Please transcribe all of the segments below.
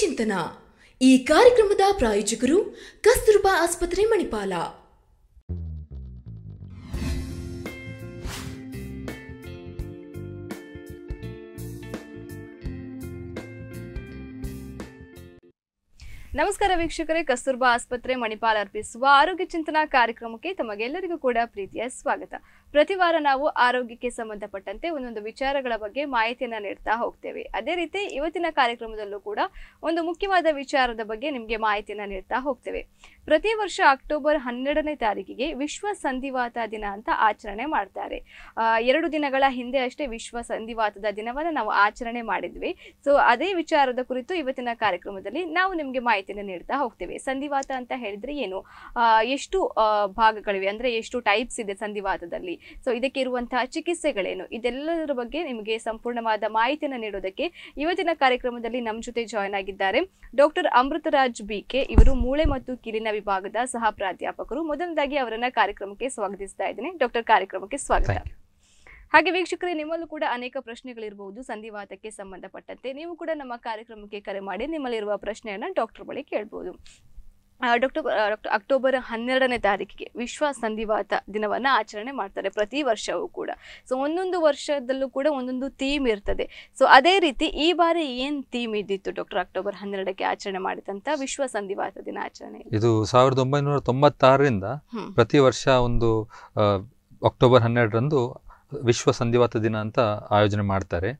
ಚಿಂತನ. ಈ ಕಾರ್ಯಕ್ರಮದ ಪ್ರಾಯೋಜಕರು ಕಸ್ತೂರ್ಬಾ ಆಸ್ಪತ್ರೆ, ಮಣಿಪಾಲ. ನಮಸ್ಕಾರ ವೀಕ್ಷಕರೇ, ಕಸ್ತೂರ್ಬಾ ಆಸ್ಪತ್ರೆ, ಮಣಿಪಾಲ್ ಅರ್ಪಿಸುವ ಆರೋಗ್ಯ ಚಿಂತನಾ ಕಾರ್ಯಕ್ರಮಕ್ಕೆ ತಮಗೆಲ್ಲರಿಗೂ ಕೂಡ ಪ್ರೀತಿಯ ಸ್ವಾಗತ. ಪ್ರತಿ ವಾರ ನಾವು ಆರೋಗ್ಯಕ್ಕೆ ಸಂಬಂಧಪಟ್ಟಂತೆ ಒಂದೊಂದು ವಿಚಾರಗಳ ಬಗ್ಗೆ ಮಾಹಿತಿಯನ್ನ ನೀಡ್ತಾ ಹೋಗ್ತೇವೆ. ಅದೇ ರೀತಿ ಇವತ್ತಿನ ಕಾರ್ಯಕ್ರಮದಲ್ಲೂ ಕೂಡ ಒಂದು ಮುಖ್ಯವಾದ ವಿಚಾರದ ಬಗ್ಗೆ ನಿಮಗೆ ಮಾಹಿತಿಯನ್ನು ನೀಡ್ತಾ ಹೋಗ್ತೇವೆ. ಪ್ರತಿ ವರ್ಷ ಅಕ್ಟೋಬರ್ ಹನ್ನೆರಡನೇ ತಾರೀಕಿಗೆ ವಿಶ್ವ ಸಂಧಿವಾತ ದಿನ ಅಂತ ಆಚರಣೆ ಮಾಡ್ತಾರೆ. ಎರಡು ದಿನಗಳ ಹಿಂದೆ ಅಷ್ಟೇ ವಿಶ್ವ ಸಂಧಿವಾತದ ದಿನವನ್ನು ನಾವು ಆಚರಣೆ ಮಾಡಿದ್ವಿ. ಸೊ ಅದೇ ವಿಚಾರದ ಕುರಿತು ಇವತ್ತಿನ ಕಾರ್ಯಕ್ರಮದಲ್ಲಿ ನಾವು ನಿಮಗೆ ಮಾಹಿತಿಯನ್ನು ನೀಡ್ತಾ ಹೋಗ್ತೇವೆ. ಸಂಧಿವಾತ ಅಂತ ಹೇಳಿದ್ರೆ ಏನು? ಎಷ್ಟು ಭಾಗಗಳಿವೆ? ಅಂದ್ರೆ ಎಷ್ಟು ಟೈಪ್ಸ್ ಇದೆ ಸಂಧಿವಾತದಲ್ಲಿ? ಸೊ ಇದಕ್ಕೆ ಇರುವಂತಹ ಚಿಕಿತ್ಸೆಗಳೇನು? ಇದೆಲ್ಲದರ ಬಗ್ಗೆ ನಿಮಗೆ ಸಂಪೂರ್ಣವಾದ ಮಾಹಿತಿಯನ್ನು ನೀಡೋದಕ್ಕೆ ಇವತ್ತಿನ ಕಾರ್ಯಕ್ರಮದಲ್ಲಿ ನಮ್ಮ ಜೊತೆ ಜಾಯ್ನ್ ಆಗಿದ್ದಾರೆ. ಡಾಕ್ಟರ್ ಅಮೃತರಾಜ್ ಬಿಕೆ ಇವರು ಮೂಳೆ ಮತ್ತು ಕಿರಿನ ವಿಭಾಗದ ಸಹ ಪ್ರಾಧ್ಯಾಪಕರು. ಮೊದಲನೇದಾಗಿ ಅವರನ್ನ ಕಾರ್ಯಕ್ರಮಕ್ಕೆ ಸ್ವಾಗತಿಸ್ತಾ ಇದ್ದೀನಿ. ಡಾಕ್ಟರ್ ಕಾರ್ಯಕ್ರಮಕ್ಕೆ ಸ್ವಾಗತ. ಹಾಗೆ ವೀಕ್ಷಕರೇ ನಿಮ್ಮಲ್ಲೂ ಕೂಡ ಅನೇಕ ಪ್ರಶ್ನೆಗಳಿರಬಹುದು ಸಂಧಿವಾತಕ್ಕೆ ಸಂಬಂಧಪಟ್ಟಂತೆ. ನೀವು ಕೂಡ ನಮ್ಮ ಕಾರ್ಯಕ್ರಮಕ್ಕೆ ಕರೆ ಮಾಡಿ ನಿಮ್ಮಲ್ಲಿರುವ ಪ್ರಶ್ನೆಯನ್ನು ಡಾಕ್ಟರ್ ಬಳಿ ಕೇಳ್ಬೋದು. ಡಾಕ್ಟರ್ ಅಕ್ಟೋಬರ್ ಹನ್ನೆರಡನೇ ತಾರೀಕಿಗೆ ವಿಶ್ವ ಸಂಧಿವಾತ ದಿನವನ್ನ ಆಚರಣೆ ಮಾಡ್ತಾರೆ ಪ್ರತಿ ವರ್ಷವೂ ಕೂಡ. ಸೊ ಒಂದೊಂದು ವರ್ಷದಲ್ಲೂ ಕೂಡ ಒಂದೊಂದು ಥೀಮ್ ಇರ್ತದೆ. ಸೊ ಅದೇ ರೀತಿ ಈ ಬಾರಿ ಏನ್ ಥೀಮ್ ಇದ್ದಿತ್ತು ಡಾಕ್ಟರ್ ಅಕ್ಟೋಬರ್ ಹನ್ನೆರಡಕ್ಕೆ ಆಚರಣೆ ಮಾಡಿದಂತ ವಿಶ್ವ ಸಂಧಿವಾತ ದಿನ ಆಚರಣೆ? ಇದು ಸಾವಿರದ ಒಂಬೈನೂರ ತೊಂಬತ್ತಾರರಿಂದ ಪ್ರತಿ ವರ್ಷ ಒಂದು ಅಕ್ಟೋಬರ್ ಹನ್ನೆರಡರಂದು ವಿಶ್ವ ಸಂಧಿವಾತ ದಿನ ಅಂತ ಆಯೋಜನೆ ಮಾಡ್ತಾರೆ.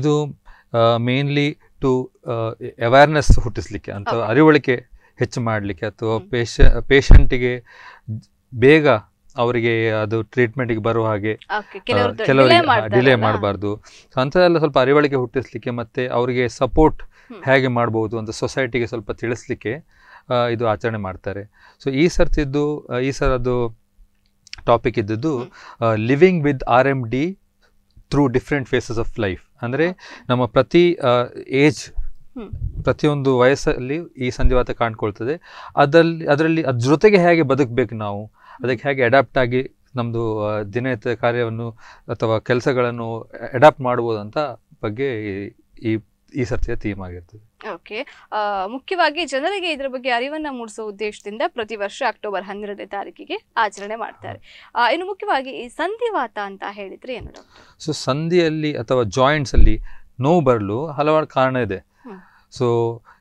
ಇದು ಮೇನ್ಲಿ ಟು ಅವೇರ್ನೆಸ್ ಹುಟ್ಟಿಸ್ಲಿಕ್ಕೆ ಅಂತ ಅರಿವಳಿಕೆ ಹೆಚ್ಚು ಮಾಡಲಿಕ್ಕೆ ಅಥವಾ. ಪೇಶ ಪೇಷಂಟಿಗೆ ಬೇಗ ಅವರಿಗೆ ಅದು ಟ್ರೀಟ್ಮೆಂಟಿಗೆ ಬರುವ ಹಾಗೆ ಕೆಲವರಿಗೆ ಡಿಲೇ ಮಾಡಬಾರ್ದು ಮಾಡಬಾರ್ದು ಅಂಥದ್ದೆಲ್ಲ ಸ್ವಲ್ಪ ಅರಿವಳಿಕೆ ಹುಟ್ಟಿಸ್ಲಿಕ್ಕೆ ಮತ್ತೆ ಅವರಿಗೆ ಸಪೋರ್ಟ್. ಹೇಗೆ ಮಾಡ್ಬೋದು ಅಂತ ಸೊಸೈಟಿಗೆ ಸ್ವಲ್ಪ ತಿಳಿಸ್ಲಿಕ್ಕೆ ಇದು ಆಚರಣೆ ಮಾಡ್ತಾರೆ ಸೊ ಈ ಸರ್ತಿದ್ದು ಈ ಈ ಅದು ಟಾಪಿಕ್ ಇದ್ದದ್ದು living with R M D through different phases of life ಅಂದರೆ ನಮ್ಮ ಪ್ರತಿ ಏಜ್. ಪ್ರತಿಯೊಂದು ವಯಸ್ಸಲ್ಲಿ ಈ ಸಂಧಿವಾತ ಕಾಣ್ಕೊಳ್ತದೆ. ಅದರಲ್ಲಿ ಅದರಲ್ಲಿ ಅದ್ರ ಜೊತೆಗೆ ಹೇಗೆ ಬದುಕಬೇಕು ನಾವು? ಅದಕ್ಕೆ ಹೇಗೆ ಅಡಾಪ್ಟ್ ಆಗಿ ನಮ್ಮದು ದಿನನಿತ್ಯ ಕಾರ್ಯವನ್ನು ಅಥವಾ ಕೆಲಸಗಳನ್ನು ಅಡಾಪ್ಟ್ ಮಾಡ್ಬೋದು ಅಂತ ಬಗ್ಗೆ ಈ- ಈ ಸತ್ಯ ಸರ್ತಿಯ ಥೀಮ್ ಆಗಿರ್ತದೆ. ಓಕೆ. ಮುಖ್ಯವಾಗಿ ಜನರಿಗೆ ಇದರ ಬಗ್ಗೆ ಅರಿವನ್ನು ಮೂಡಿಸೋ ಉದ್ದೇಶದಿಂದ ಪ್ರತಿ ವರ್ಷ ಅಕ್ಟೋಬರ್ ಹನ್ನೆರಡನೇ ತಾರೀಕಿಗೆ ಆಚರಣೆ ಮಾಡ್ತಾರೆ. ಇನ್ನು ಮುಖ್ಯವಾಗಿ ಈ ಸಂಧಿವಾತ ಅಂತ ಹೇಳಿದ್ರೆ ಏನು ಸೊ ಸಂಧಿಯಲ್ಲಿ ಅಥವಾ ಜಾಯಿಂಟ್ಸಲ್ಲಿ ನೋವು ಬರಲು ಹಲವಾರು ಕಾರಣ ಇದೆ. ಸೊ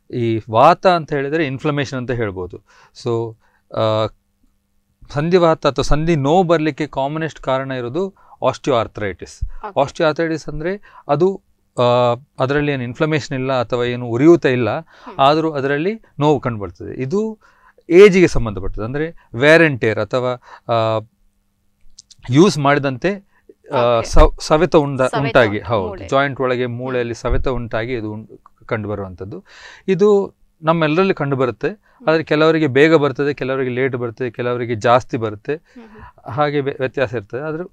ಈ ವಾತ ಅಂತ ಹೇಳಿದರೆ ಇನ್ಫ್ಲಮೇಷನ್ ಅಂತ ಹೇಳ್ಬೋದು. ಸೊ ಸಂಧಿವಾತ ಅಥವಾ ಸಂಧಿ ನೋವು ಬರಲಿಕ್ಕೆ ಕಾಮನೆಸ್ಟ್ ಕಾರಣ ಇರೋದು ಆಸ್ಟಿಯೋ ಆರ್ಥರೈಟಿಸ್. ಆಸ್ಟಿಯೋ ಆರ್ಥರೈಟಿಸ್ ಅಂದರೆ ಅದು ಅದರಲ್ಲಿ ಏನು ಇನ್ಫ್ಲಮೇಷನ್ ಇಲ್ಲ ಅಥವಾ ಏನು ಉರಿಯೂತ ಇಲ್ಲ. ಆದರೂ ಅದರಲ್ಲಿ ನೋವು ಕಂಡುಬರ್ತದೆ. ಇದು ಏಜಿಗೆ ಸಂಬಂಧಪಟ್ಟದ್ದು ಅಂದರೆ ವೇರ್ ಆ್ಯಂಡ್ ಟೇರ್ ಅಥವಾ ಯೂಸ್ ಮಾಡಿದಂತೆ ಸವೆತ ಉಂಡ ಉಂಟಾಗಿ. ಹೌದು. ಜಾಯಿಂಟ್ ಒಳಗೆ ಮೂಳೆಯಲ್ಲಿ ಸವೆತ ಉಂಟಾಗಿ ಇದು ಕಂಡು ಬರುವಂಥದ್ದು ಇದು ನಮ್ಮೆಲ್ಲರಲ್ಲಿ ಕಂಡು ಬರುತ್ತೆ ಆದರೆ ಕೆಲವರಿಗೆ ಬೇಗ ಬರ್ತದೆ ಕೆಲವರಿಗೆ ಲೇಟ್ ಬರ್ತದೆ ಕೆಲವರಿಗೆ ಜಾಸ್ತಿ ಬರುತ್ತೆ. ಹಾಗೆ ವ್ಯತ್ಯಾಸ ಇರ್ತದೆ. ಆದರೂ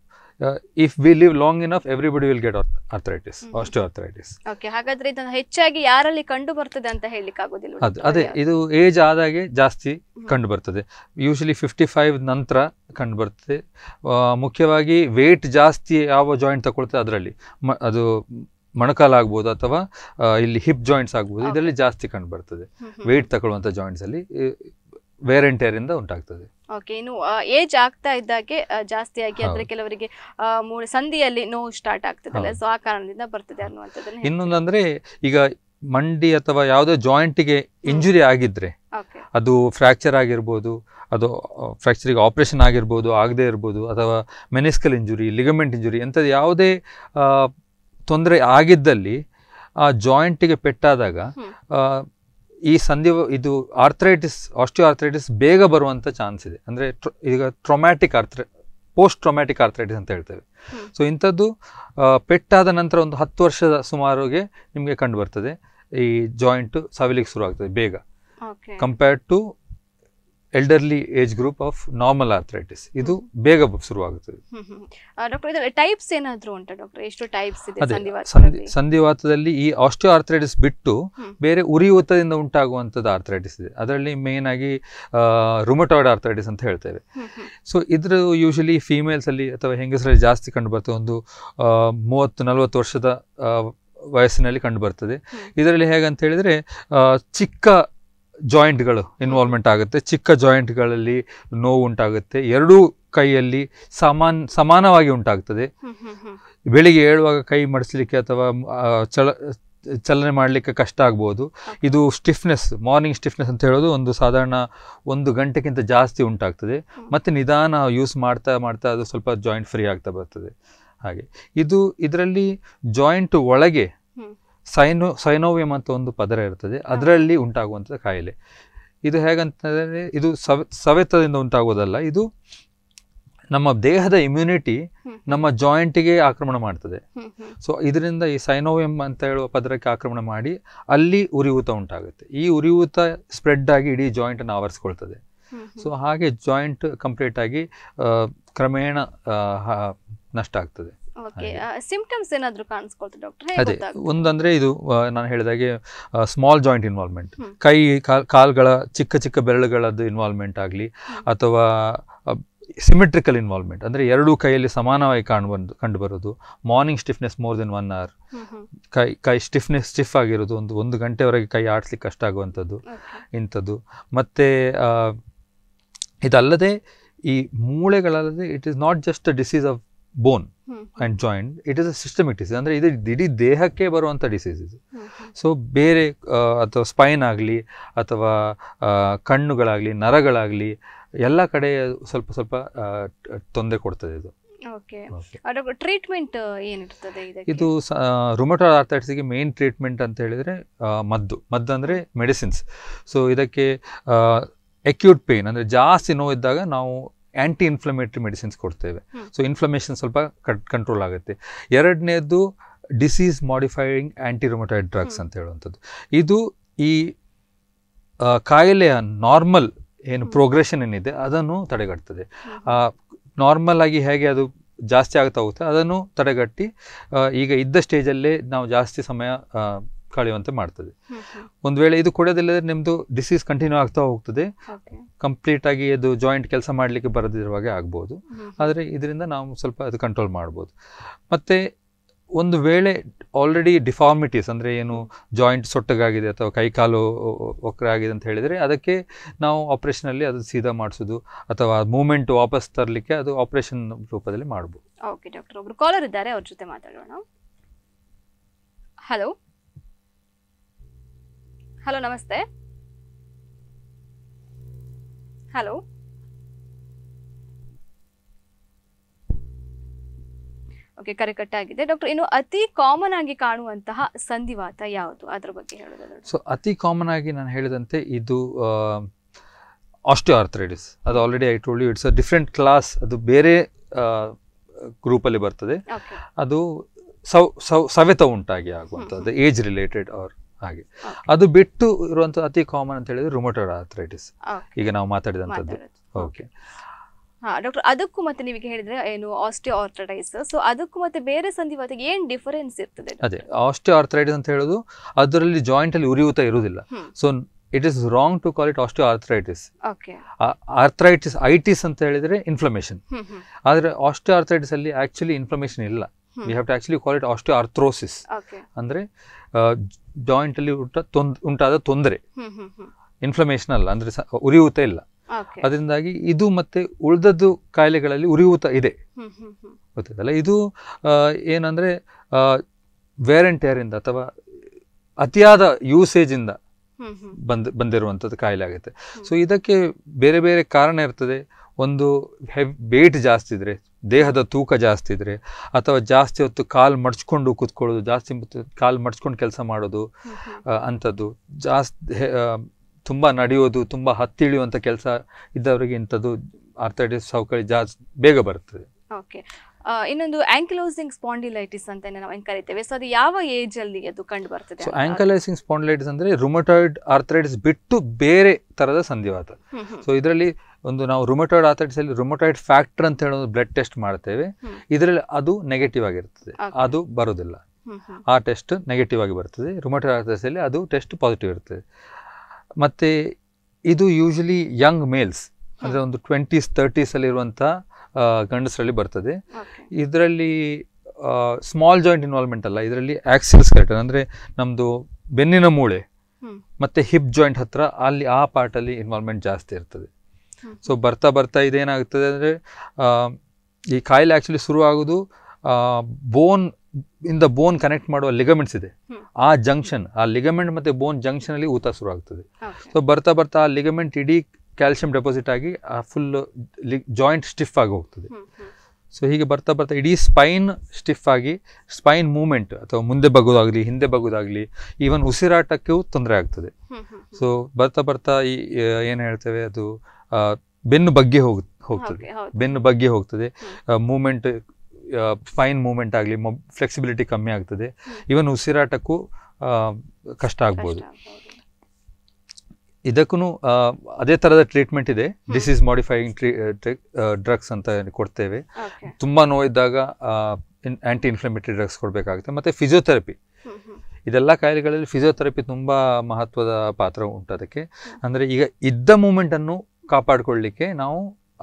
if we live long enough everybody will get arthritis osteoarthritis okay ಹಾಗಾದ್ರೆ ಇದನ್ನು ಹೆಚ್ಚಾಗಿ ಯಾರಲ್ಲಿ ಕಂಡು ಬರ್ತದೆ ಅಂತ ಹೇಳಲಿಕ್ಕೆ ಆಗೋದಿಲ್ಲ ಅದು ಅದೇ ಇದು ಏಜ್ ಆದಾಗೆ ಜಾಸ್ತಿ ಕಂಡು ಬರ್ತದೆ ಯೂಶಲಿ ಫಿಫ್ಟಿ ಫೈವ್ ನಂತರ ಕಂಡು ಬರ್ತದೆ ಮುಖ್ಯವಾಗಿ ವೇಟ್ ಜಾಸ್ತಿ ಯಾವ ಜಾಯಿಂಟ್ ತಗೊಳ್ತದೆ ಅದರಲ್ಲಿ. ಅದು ಮೊಣಕಾಲು ಆಗ್ಬೋದು ಅಥವಾ ಇಲ್ಲಿ ಹಿಪ್ ಜಾಯಿಂಟ್ಸ್ ಆಗ್ಬೋದು. ಇದರಲ್ಲಿ ಜಾಸ್ತಿ ಕಂಡು ಬರ್ತದೆ. ವೆಯ್ಟ್ ತಗೊಳ್ಳುವಂಥ ಜಾಯಿಂಟ್ಸ್ ಅಲ್ಲಿ ವೇರ್ ಅಂಡ್ ಟೇರ್ ಇಂದ ಉಂಟಾಗ್ತದೆ. ಓಕೆ ಇನ್ನು ಏಜ್ ಆಗ್ತಾ ಇದ್ದಾಗೆ ಜಾಸ್ತಿ ಆಗಿ ಅಂದ್ರೆ ಕೆಲವರಿಗೆ ಮೂಳೆ ಸಂಧಿಯಲ್ಲಿ ನೋವು ಸ್ಟಾರ್ಟ್ ಆಗ್ತದಲ್ಲ ಹೌದು. ಸೊ ಆ ಕಾರಣದಿಂದ ಬರ್ತದೆ ಅನ್ನುವಂಥದ್ದನ್ನ ಇನ್ನೊಂದಂದ್ರೆ ಈಗ ಮಂಡಿ ಅಥವಾ ಯಾವುದೇ ಜಾಯಿಂಟಿಗೆ ಇಂಜುರಿ ಆಗಿದ್ರೆ ಅದು ಫ್ರ್ಯಾಕ್ಚರ್ ಆಗಿರ್ಬೋದು ಅದು ಫ್ರ್ಯಾಕ್ಚರಿಗೆ ಆಪರೇಷನ್ ಆಗಿರ್ಬೋದು ಆಗದೇ ಇರ್ಬೋದು ಅಥವಾ ಮೆನಿಸ್ಕಲ್ ಇಂಜುರಿ ಲಿಗಮೆಂಟ್ ಇಂಜುರಿ ಎಂಥದ್ದು ಯಾವುದೇ ತೊಂದರೆ ಆಗಿದ್ದಲ್ಲಿ ಆ ಜಾಯಿಂಟಿಗೆ ಪೆಟ್ಟಾದಾಗ ಈ ಸಂಧಿ ಇದು ಆರ್ಥರೈಟಿಸ್ ಆಸ್ಟಿಯೋ ಆರ್ಥ್ರೈಟಿಸ್ ಬೇಗ ಬರುವಂಥ ಚಾನ್ಸ್ ಇದೆ. ಅಂದರೆ ಈಗ ಟ್ರೊಮ್ಯಾಟಿಕ್ ಆರ್ಥ್ರೈ ಪೋಸ್ಟ್ ಟ್ರೊಮ್ಯಾಟಿಕ್ ಆರ್ಥರೈಟಿಸ್ ಅಂತ ಹೇಳ್ತೇವೆ. ಸೊ ಇಂಥದ್ದು ಪೆಟ್ಟಾದ ನಂತರ ಒಂದು ಹತ್ತು ವರ್ಷದ ಸುಮಾರುಗೆ ನಿಮಗೆ ಕಂಡು ಬರ್ತದೆ. ಈ ಜಾಯಿಂಟ್ ಸವಿಲಿಕ್ಕೆ ಶುರು ಆಗ್ತದೆ ಬೇಗ compared to elderly age group of normal arthritis ಇದು ಬೇಗ ಶುರುವಾಗುತ್ತದೆ ಡಾಕ್ಟರ್ ಟೈಪ್ಸ್ ಏನಾದರೂ ಉಂಟಾ ಡಾಕ್ಟರ್ ಎಷ್ಟು ಟೈಪ್ಸ್ ಇದೆ ಸಂಧಿವಾತದಲ್ಲಿ. ಈ ಆಸ್ಟಿಯೋ ಆರ್ಥ್ರೈಟಿಸ್ ಬಿಟ್ಟು. ಬೇರೆ ಉರಿಯೂತದಿಂದ ಉಂಟಾಗುವಂಥದ್ದು ಆರ್ಥ್ರೈಟಿಸ್ ಇದೆ. ಅದರಲ್ಲಿ ಮೇನ್ ಆಗಿ ರುಮಟಾಯ್ಡ್ ಆರ್ಥರೈಟಿಸ್ ಅಂತ ಹೇಳ್ತೇವೆ. ಸೊ ಇದ್ರ ಯೂಶಲಿ ಫೀಮೇಲ್ಸಲ್ಲಿ ಅಥವಾ ಹೆಂಗಸರಲ್ಲಿ ಜಾಸ್ತಿ ಕಂಡು ಬರ್ತದೆ. ಒಂದು ಮೂವತ್ತು ನಲವತ್ತು ವರ್ಷದ ವಯಸ್ಸಿನಲ್ಲಿ ಕಂಡು ಬರ್ತದೆ. ಇದರಲ್ಲಿ ಹೇಗಂತ ಹೇಳಿದ್ರೆ ಚಿಕ್ಕ ಜಾಯಿಂಟ್ಗಳು ಇನ್ವಾಲ್ವ್ಮೆಂಟ್ ಆಗುತ್ತೆ. ಚಿಕ್ಕ ಜಾಯಿಂಟ್ಗಳಲ್ಲಿ ನೋವು ಉಂಟಾಗುತ್ತೆ. ಎರಡೂ ಕೈಯಲ್ಲಿ ಸಮಾನ್ ಸಮಾನವಾಗಿ ಉಂಟಾಗ್ತದೆ. ಬೆಳಿಗ್ಗೆ ಏಳುವಾಗ ಕೈ ಮಡಿಸ್ಲಿಕ್ಕೆ ಅಥವಾ ಚಲ ಚಲನೆ ಮಾಡಲಿಕ್ಕೆ ಕಷ್ಟ ಆಗ್ಬೋದು. ಇದು ಸ್ಟಿಫ್ನೆಸ್ ಮಾರ್ನಿಂಗ್ ಸ್ಟಿಫ್ನೆಸ್ ಅಂತ ಹೇಳೋದು ಒಂದು ಸಾಧಾರಣ ಒಂದು ಗಂಟೆಗಿಂತ ಜಾಸ್ತಿ ಉಂಟಾಗ್ತದೆ. ಮತ್ತು ನಿಧಾನ ಯೂಸ್ ಮಾಡ್ತಾ ಮಾಡ್ತಾ ಅದು ಸ್ವಲ್ಪ ಜಾಯಿಂಟ್ ಫ್ರೀ ಆಗ್ತಾ ಬರ್ತದೆ. ಹಾಗೆ. ಇದು ಇದರಲ್ಲಿ ಜಾಯಿಂಟ್ ಒಳಗೆ. ಸೈನೋ ಸೈನೋವಿಯಂ ಅಂತ ಒಂದು ಪದರ ಇರ್ತದೆ. ಅದರಲ್ಲಿ ಉಂಟಾಗುವಂಥ ಕಾಯಿಲೆ. ಇದು ಹೇಗಂತಂದರೆ ಇದು ಸವೆ ಸವೆತದಿಂದ ಉಂಟಾಗೋದಲ್ಲ ಇದು ನಮ್ಮ ದೇಹದ ಇಮ್ಯುನಿಟಿ. ನಮ್ಮ ಜಾಯಿಂಟಿಗೆ ಆಕ್ರಮಣ ಮಾಡ್ತದೆ. ಸೊ ಇದರಿಂದ ಈ ಸೈನೋವಿಯಂ ಅಂತ ಹೇಳುವ ಪದರಕ್ಕೆ ಆಕ್ರಮಣ ಮಾಡಿ ಅಲ್ಲಿ ಉರಿಯೂತ ಉಂಟಾಗುತ್ತೆ. ಈ ಉರಿಯೂತ ಸ್ಪ್ರೆಡ್ ಆಗಿ ಇಡೀ ಜಾಯಿಂಟನ್ನು ಆವರಿಸ್ಕೊಳ್ತದೆ. ಸೊ ಹಾಗೆ ಜಾಯಿಂಟ್ ಕಂಪ್ಲೀಟ್ ಆಗಿ ಕ್ರಮೇಣ ನಷ್ಟ ಆಗ್ತದೆ. ಸಿಂಪ್ಟಮ್ಸ್ ಏನಾದರೂ ಕಾಣಿಸ್ಕೊಳ್ತದೆ ಡಾಕ್ಟರ್ ಅದೇ ಒಂದಂದ್ರೆ ಇದು ನಾನು ಹೇಳಿದಾಗೆ ಸ್ಮಾಲ್ ಜಾಯಿಂಟ್ ಇನ್ವಾಲ್ವ್ಮೆಂಟ್ ಕೈ ಕಾಲ್ ಕಾಲ್ಗಳ ಚಿಕ್ಕ ಚಿಕ್ಕ ಬೆರಳುಗಳದ್ದು ಇನ್ವಾಲ್ವ್ಮೆಂಟ್ ಆಗಲಿ ಅಥವಾ ಸಿಮೆಟ್ರಿಕಲ್ ಇನ್ವಾಲ್ವ್ಮೆಂಟ್ ಅಂದರೆ ಎರಡೂ ಕೈಯಲ್ಲಿ ಸಮಾನವಾಗಿ ಕಾಣಬಂದು ಕಂಡು ಬರೋದು. Morning stiffness more than one hour ಕೈ ಕೈ ಸ್ಟಿಫ್ನೆಸ್ ಸ್ಟಿಫ್ ಆಗಿರೋದು ಒಂದು ಒಂದು ಗಂಟೆವರೆಗೆ ಕೈ ಆಡಿಸ್ಲಿಕ್ಕೆ ಕಷ್ಟ ಆಗುವಂಥದ್ದು ಇಂಥದ್ದು. ಮತ್ತು ಇದಲ್ಲದೆ ಈ ಮೂಳೆಗಳಲ್ಲದೆ it is not just a disease of bone and joint it is a systemic disease ಅಂದರೆ ಇದು ಇಡೀ ದೇಹಕ್ಕೆ ಬರುವಂಥ ಡಿಸೀಸ್ ಇದು ಸೊ ಬೇರೆ ಅಥವಾ ಸ್ಪೈನ್ ಆಗಲಿ ಅಥವಾ ಕಣ್ಣುಗಳಾಗಲಿ ನರಗಳಾಗಲಿ ಎಲ್ಲ ಕಡೆ ಸ್ವಲ್ಪ ಸ್ವಲ್ಪ ತೊಂದರೆ ಕೊಡ್ತದೆ ಇದು. ಟ್ರೀಟ್ಮೆಂಟ್ ಏನಿರ್ತದೆ ಇದು ರುಮಟೋ ಆರ್ಥೈಟಿಸ್ಗೆ ಮೇನ್ ಟ್ರೀಟ್ಮೆಂಟ್ ಅಂತ ಹೇಳಿದರೆ ಮದ್ದು. ಮದ್ದು ಅಂದರೆ ಮೆಡಿಸಿನ್ಸ್ ಸೊ ಇದಕ್ಕೆ ಎಕ್ಯೂಟ್ ಪೇನ್ ಅಂದರೆ ಜಾಸ್ತಿ ನೋವಿದ್ದಾಗ ನಾವು ಆ್ಯಂಟಿ ಇನ್ಫ್ಲಮೇಟ್ರಿ ಮೆಡಿಸಿನ್ಸ್ ಕೊಡ್ತೇವೆ. ಸೊ ಇನ್ಫ್ಲಮೇಷನ್ ಸ್ವಲ್ಪ ಕಟ್ ಕಂಟ್ರೋಲ್ ಆಗುತ್ತೆ ಎರಡನೇದು disease modifying anti rheumatoid drugs. ಅಂತ ಹೇಳುವಂಥದ್ದು ಇದು ಈ ಕಾಯಿಲೆಯ ನಾರ್ಮಲ್ ಏನು. ಪ್ರೋಗ್ರೆಷನ್ ಏನಿದೆ ಅದನ್ನು ತಡೆಗಟ್ತದೆ ನಾರ್ಮಲ್ ಆಗಿ ಹೇಗೆ ಅದು ಜಾಸ್ತಿ ಆಗ್ತಾ ಹೋಗುತ್ತೆ ಅದನ್ನು ತಡೆಗಟ್ಟಿ ಈಗ ಇದ್ದ ಸ್ಟೇಜಲ್ಲೇ ನಾವು ಜಾಸ್ತಿ ಸಮಯ ಕಳೆಯುವಂತೆ ಮಾಡ್ತದೆ. ಒಂದು ವೇಳೆ ಇದು ಕೊಡೋದಿಲ್ಲದ್ರೆ ನಿಮ್ಮದು ಡಿಸೀಸ್ ಕಂಟಿನ್ಯೂ ಆಗ್ತಾ ಹೋಗ್ತದೆ. ಕಂಪ್ಲೀಟ್ ಆಗಿ ಅದು ಜಾಯಿಂಟ್ ಕೆಲಸ ಮಾಡಲಿಕ್ಕೆ ಬರದಿರುವಾಗೆ ಆಗ್ಬೋದು. ಆದರೆ ಇದರಿಂದ ನಾವು ಸ್ವಲ್ಪ ಅದು ಕಂಟ್ರೋಲ್ ಮಾಡ್ಬೋದು. ಮತ್ತು ಒಂದು ವೇಳೆ ಆಲ್ರೆಡಿ ಡಿಫಾರ್ಮಿಟೀಸ್ ಅಂದರೆ ಏನು ಜಾಯಿಂಟ್ ಸೊಟ್ಟಗಾಗಿದೆ ಅಥವಾ ಕೈಕಾಲು ಒಕ್ಕರ ಆಗಿದೆ ಅಂತ ಹೇಳಿದರೆ ಅದಕ್ಕೆ ನಾವು ಆಪ್ರೇಷನಲ್ಲಿ ಅದು ಸೀದಾ ಮಾಡಿಸೋದು ಅಥವಾ ಮೂಮೆಂಟ್ ವಾಪಸ್ ತರಲಿಕ್ಕೆ ಅದು ಆಪ್ರೇಷನ್ ರೂಪದಲ್ಲಿ ಮಾಡ್ಬೋದು. ಓಕೆ ಡಾಕ್ಟರ್ ಒಬ್ರು ಕಾಲರ್ ಇದ್ದಾರೆ ಅವ್ರ ಜೊತೆ ಮಾತಾಡೋಣ. ಹಲೋ ಹಲೋ ನಮಸ್ತೆ. ಹಲೋ ಓಕೆ ಕರೆ ಆಗಿದೆ ಡಾಕ್ಟರ್ ಇನ್ನು ಅತಿ ಕಾಮನ್ ಆಗಿ ಕಾಣುವಂತಹ ಸಂಧಿವಾತ ಯಾವುದು? ಅದರ ಬಗ್ಗೆ ಹೇಳೋದಾದ್ರೆ ಸೊ ಅತಿ ಕಾಮನ್ ಆಗಿ ನಾನು ಹೇಳಿದಂತೆ ಇದು ಆಸ್ಟಿಯೋಆರ್ಥ್ರೈಟಿಸ್ ಅದು already I told you it's a different class ಅದು ಬೇರೆ ಗ್ರೂಪಲ್ಲಿ ಬರ್ತದೆ. ಅದು ಸೌ ಸೌ ಸವೆತ ಉಂಟಾಗಿ ಆಗುವಂಥದ್ದು ಏಜ್ ರಿಲೇಟೆಡ್ ಅವ್ರ ಹಾಗೆ. ಅದು ಬಿಟ್ಟು ಇರುವಂತಹ ಅತಿ ಕಾಮನ್ ಅಂತ ಹೇಳಿದ್ರೆ ರುಮಟೋಡ್ ಆರ್ಥ್ರೈಟಿಸ್ ಈಗ ನಾವು ಮಾತಾಡಿದಂಥದ್ದು. ಓಕೆ ಹಾ ಡಾಕ್ಟರ್ ಅದಕ್ಕೂ ಮತ್ತೆ ನೀವೀಗ ಹೇಳಿದ್ರೆ ಏನು ಆಸ್ಟಿಯೋ ಆರ್ಥರೈಟಿಸ್ ಸೊ ಅದಕ್ಕೂ ಮತ್ತೆ ಬೇರೆ ಸಂಧಿವಾತಕ್ಕೆ ಏನು ಡಿಫರೆನ್ಸ್ ಇರ್ತದೆ? ಅದೇ ಆಸ್ಟಿಯೋ ಆರ್ಥ್ರೈಟಿಸ್ ಅಂತ ಹೇಳೋದು ಅದರಲ್ಲಿ ಜಾಯಿಂಟ್ ಅಲ್ಲಿ ಉರಿಯೂತ ಇರುವುದಿಲ್ಲ. So it is wrong to call it osteoarthritis okay arthritis itis ಅಂತ ಹೇಳಿದ್ರೆ ಇನ್ಫ್ಲಮೇಷನ್ ಆದರೆ ಆಸ್ಟಿಯೋ ಆರ್ಥ್ರೈಟಿಸ್ ಅಲ್ಲಿ ಆಕ್ಚುಲಿ ಇನ್ಫ್ಲಮೇಷನ್ ಇಲ್ಲ. We have to actually call it osteoarthrosis ಅಂದರೆ ಉಂಟ ತೊಂದ್ ಉಂಟಾದ ತೊಂದರೆ. ಇನ್ಫ್ಲಮೇಷನ್ ಅಲ್ಲ ಅಂದ್ರೆ ಉರಿಯೂತ ಇಲ್ಲ. ಅದರಿಂದಾಗಿ ಇದು ಮತ್ತೆ ಉಳಿದದ್ದು ಕಾಯಿಲೆಗಳಲ್ಲಿ ಉರಿಯೂತ ಇದೆ. ಗೊತ್ತಿದಲ್ಲ ಇದು ಆ, ಏನಂದ್ರೆ ವೇರ್ ಇಂದ ಅಥವಾ ಅತಿಯಾದ ಯೂಸೇಜ್ ಇಂದ ಬಂದ್ ಬಂದಿರುವಂಥದ್ದು ಕಾಯಿಲೆ ಆಗುತ್ತೆ. ಸೊ ಇದಕ್ಕೆ ಬೇರೆ ಬೇರೆ ಕಾರಣ ಇರ್ತದೆ. ಒಂದು ಹೆವ್ ವೇಟ್ ಜಾಸ್ತಿ ಇದ್ರೆ ದೇಹದ ತೂಕ ಜಾಸ್ತಿ ಇದ್ರೆ ಅಥವಾ ಜಾಸ್ತಿ ಹೊತ್ತು ಕಾಲು ಮಡ್ಚ್ಕೊಂಡು ಕೂತ್ಕೊಳ್ಳೋದು ಜಾಸ್ತಿ ಕಾಲು ಮಡ್ಚ್ಕೊಂಡು ಕೆಲಸ ಮಾಡೋದು ಅಂಥದ್ದು. ಜಾಸ್ತಿ ತುಂಬ ನಡೆಯೋದು ತುಂಬ ಹತ್ತಿಳಿಯುವಂಥ ಕೆಲಸ ಇದ್ದವರಿಗೆ ಇಂಥದ್ದು ಆರ್ಥೈಟಿಸ್ ಸೌಕರ್ಯ ಜಾಸ್ತಿ ಬೇಗ ಬರ್ತದೆ. ಓಕೆ. ಇನ್ನೊಂದು ಆಂಕ್ಲೋಸಿಂಗ್ ಸ್ಪಾಂಡಿಲೈಟಿಸ್ ಅಂತ ನಾವು ಕರಿತೇವೆ. ಸೊ ಅದು ಯಾವ ಏಜ್ ಅಲ್ಲಿ ಅದು ಕಂಡು ಬರ್ತದೆ ಸೊ ಆ್ಯಂಕಲೈಸಿಂಗ್ ಆಂಕಲೈಸಿಂಗ್ ಸ್ಪಾಂಡಿಲೈಟಿಸ್ ಅಂದರೆ ರುಮಟಾಯ್ಡ್ ಆರ್ಥರೈಟಿಸ್ ಬಿಟ್ಟು ಬೇರೆ ಥರದ ಸಂಧಿವಾತ. ಸೊ ಇದರಲ್ಲಿ ಒಂದು ನಾವು ರುಮಟಾಯ್ಡ್ ಆರ್ಥರೈಟಿಸ್ ಅಲ್ಲಿ ರುಮಟಾಯ್ಡ್ ಫ್ಯಾಕ್ಟರ್ ಅಂತ ಹೇಳೋ ಬ್ಲಡ್ ಟೆಸ್ಟ್ ಮಾಡ್ತೇವೆ. ಇದರಲ್ಲಿ ಅದು ನೆಗೆಟಿವ್ ಆಗಿರ್ತದೆ. ಅದು ಬರೋದಿಲ್ಲ. ಆ ಟೆಸ್ಟ್ ನೆಗೆಟಿವ್ ಆಗಿ ಬರ್ತದೆ. ರುಮಟಾಯ್ಡ್ ಆರ್ಥರೈಟಿಸ್ ಅಲ್ಲಿ ಅದು ಟೆಸ್ಟ್ ಪಾಸಿಟಿವ್ ಇರ್ತದೆ. ಮತ್ತೆ ಇದು ಯೂಶಲಿ ಯಂಗ್ ಮೇಲ್ಸ್ ಅಂದರೆ ಒಂದು ಟ್ವೆಂಟೀಸ್ ತರ್ಟೀಸ್ ಅಲ್ಲಿ ಇರುವಂಥ ಗಂಡಸರಲ್ಲಿ ಬರ್ತದೆ. ಇದರಲ್ಲಿ ಸ್ಮಾಲ್ ಜಾಯಿಂಟ್ ಇನ್ವಾಲ್ವ್ಮೆಂಟ್ ಅಲ್ಲ ಇದರಲ್ಲಿ ಆಕ್ಸಿಲ್ ಸ್ಕೆಲ್ಟನ್ ಅಂದರೆ ನಮ್ಮದು ಬೆನ್ನಿನ ಮೂಳೆ ಮತ್ತೆ ಹಿಪ್ ಜಾಯಿಂಟ್ ಹತ್ರ ಅಲ್ಲಿ ಆ ಪಾರ್ಟಲ್ಲಿ ಇನ್ವಾಲ್ವ್ಮೆಂಟ್ ಜಾಸ್ತಿ ಇರ್ತದೆ. ಸೊ ಬರ್ತಾ ಬರ್ತಾ ಇದೇನಾಗ್ತದೆ ಅಂದರೆ ಈ ಕಾಯಿಲೆ ಆ್ಯಕ್ಚುಲಿ ಶುರು ಆಗೋದು ಬೋನ್ ಇಂದ ಬೋನ್ ಕನೆಕ್ಟ್ ಮಾಡುವ ಲಿಗಮೆಂಟ್ಸ್ ಇದೆ ಆ ಜಂಕ್ಷನ್ ಆ ಲಿಗಮೆಂಟ್ ಮತ್ತು ಬೋನ್ ಜಂಕ್ಷನಲ್ಲಿ ಊತ ಶುರು ಆಗ್ತದೆ. ಸೊ ಬರ್ತಾ ಬರ್ತಾ ಆ ಲಿಗಮೆಂಟ್ ಇಡೀ ಕ್ಯಾಲ್ಸಿಯಂ ಡೆಪಾಸಿಟ್ ಆಗಿ ಆ ಫುಲ್ ಜಾಯಿಂಟ್ ಸ್ಟಿಫ್ ಆಗಿ ಹೋಗ್ತದೆ. ಸೊ ಹೀಗೆ ಬರ್ತಾ ಬರ್ತಾ ಇಡೀ ಸ್ಪೈನ್ ಸ್ಟಿಫ್ ಆಗಿ ಸ್ಪೈನ್ ಮೂಮೆಂಟ್ ಅಥವಾ ಮುಂದೆ ಬಗ್ಗೋದಾಗಲಿ ಹಿಂದೆ ಬಗ್ಗೋದಾಗಲಿ ಈವನ್ ಉಸಿರಾಟಕ್ಕೂ ತೊಂದರೆ ಆಗ್ತದೆ. ಸೊ ಬರ್ತಾ ಬರ್ತಾ ಈ ಏನು ಹೇಳ್ತೇವೆ ಅದು ಬೆನ್ನು ಬಗ್ಗೆ ಹೋಗ್ ಹೋಗ್ತದೆ. ಬೆನ್ನು ಬಗ್ಗೆ ಹೋಗ್ತದೆ. ಮೂಮೆಂಟ್ ಫೈನ್ ಮೂಮೆಂಟ್ ಆಗಲಿ ಫ್ಲೆಕ್ಸಿಬಿಲಿಟಿ ಕಮ್ಮಿ ಆಗ್ತದೆ. ಇವನ್ ಉಸಿರಾಟಕ್ಕೂ ಕಷ್ಟ ಆಗ್ಬೋದು. ಇದಕ್ಕೂ ಅದೇ ಥರದ ಟ್ರೀಟ್ಮೆಂಟ್ ಇದೆ. ಡಿಸೀಸ್ ಮಾಡಿಫೈಯಿಂಗ್ ಟ್ರೀ ಡ್ರಗ್ಸ್ ಅಂತ ಕೊಡ್ತೇವೆ. ತುಂಬ ನೋವಿದ್ದಾಗ ಆ್ಯಂಟಿ ಇನ್ಫ್ಲಮೇಟರಿ ಡ್ರಗ್ಸ್ ಕೊಡಬೇಕಾಗುತ್ತೆ. ಮತ್ತು ಫಿಸಿಯೋಥೆರಪಿ. ಇದೆಲ್ಲ ಕಾಯಿಲೆಗಳಲ್ಲಿ ಫಿಸಿಯೋಥೆರಪಿ ತುಂಬ ಮಹತ್ವದ ಪಾತ್ರ ಉಂಟು ಅದಕ್ಕೆ. ಅಂದರೆ ಈಗ ಇದ್ದ ಮೂಮೆಂಟನ್ನು ಕಾಪಾಡಿಕೊಳ್ಳಿಕ್ಕೆ ನಾವು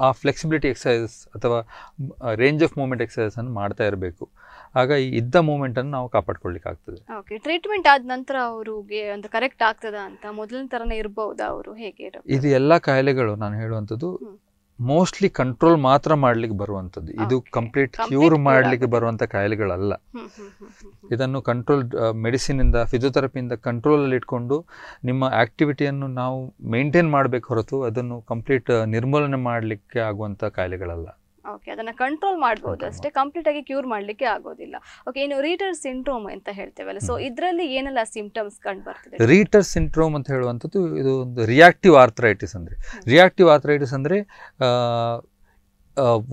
ಆ ಫ್ಲೆಕ್ಸಿಬಿಲಿಟಿ ಎಕ್ಸಸೈಸ್ ಅಥವಾ ರೇಂಜ್ ಆಫ್ ಮೂಮೆಂಟ್ ಎಕ್ಸಸೈಸನ್ನು ಮಾಡ್ತಾ ಇರಬೇಕು. ಆಗ ಈ ಇದ್ದ ಮೂಮೆಂಟನ್ನು ನಾವು ಕಾಪಾಡ್ಕೊಳ್ಳಿಕ್ಕಾಗ್ತದೆ ಓಕೆ ಟ್ರೀಟ್ಮೆಂಟ್ ಆದ ನಂತರ ಅವ್ರಿಗೆ ಒಂದು ಕರೆಕ್ಟ್ ಆಗ್ತದ ಅಂತ ಮೊದಲಿನ ತರನೇ ಇರಬಹುದು ಅವರು ಹೇಗೆ ಇದು ಎಲ್ಲ ಕಾಯಿಲೆಗಳು ನಾನು ಹೇಳುವಂಥದ್ದು. ಮೋಸ್ಟ್ಲಿ ಕಂಟ್ರೋಲ್ ಮಾತ್ರ ಮಾಡ್ಲಿಕ್ಕೆ ಬರುವಂಥದ್ದು ಇದು ಕಂಪ್ಲೀಟ್ ಕ್ಯೂರ್ ಮಾಡ್ಲಿಕ್ಕೆ. ಬರುವಂಥ ಕಾಯಿಲೆಗಳಲ್ಲ. ಇದನ್ನು ಕಂಟ್ರೋಲ್ ಮೆಡಿಸಿನಿಂದ ಫಿಸಿಯೋಥೆರಪಿಯಿಂದ ಕಂಟ್ರೋಲಲ್ಲಿ ಇಟ್ಕೊಂಡು ನಿಮ್ಮ ಆಕ್ಟಿವಿಟಿಯನ್ನು ನಾವು ಮೇಂಟೈನ್ ಮಾಡಬೇಕು ಹೊರತು ಅದನ್ನು ಕಂಪ್ಲೀಟ್ ನಿರ್ಮೂಲನೆ ಮಾಡಲಿಕ್ಕೆ ಆಗುವಂಥ ಕಾಯಿಲೆಗಳಲ್ಲ ಓಕೆ ಅದನ್ನ ಕಂಟ್ರೋಲ್ ಮಾಡ್ಬೋದು ಅಷ್ಟೇ. ಕಂಪ್ಲೀಟ್ ಆಗಿ ಕ್ಯೂರ್ ಮಾಡ್ಲಿಕ್ಕೆ ಆಗೋದಿಲ್ಲ. ಓಕೆ ಇನ್ನು ರೀಟರ್ ಸಿಂಡ್ರೋಮ್ ಅಂತ ಹೇಳ್ತೇವಲ್ಲ. ಸೊ ಇದರಲ್ಲಿ ಏನೆಲ್ಲ ಸಿಂಪ್ಟಮ್ಸ್ ಕಂಡು ಬರ್ತದೆ? ರೀಟರ್ ಸಿಂಡ್ರೋಮ್ ಅಂತ ಹೇಳುವಂಥದ್ದು ಇದು ಒಂದು ರಿಯಾಕ್ಟಿವ್ ಆರ್ಥರೈಟಿಸ್ ಅಂದರೆ. ರಿಯಾಕ್ಟಿವ್ ಆರ್ಥರೈಟಿಸ್ ಅಂದರೆ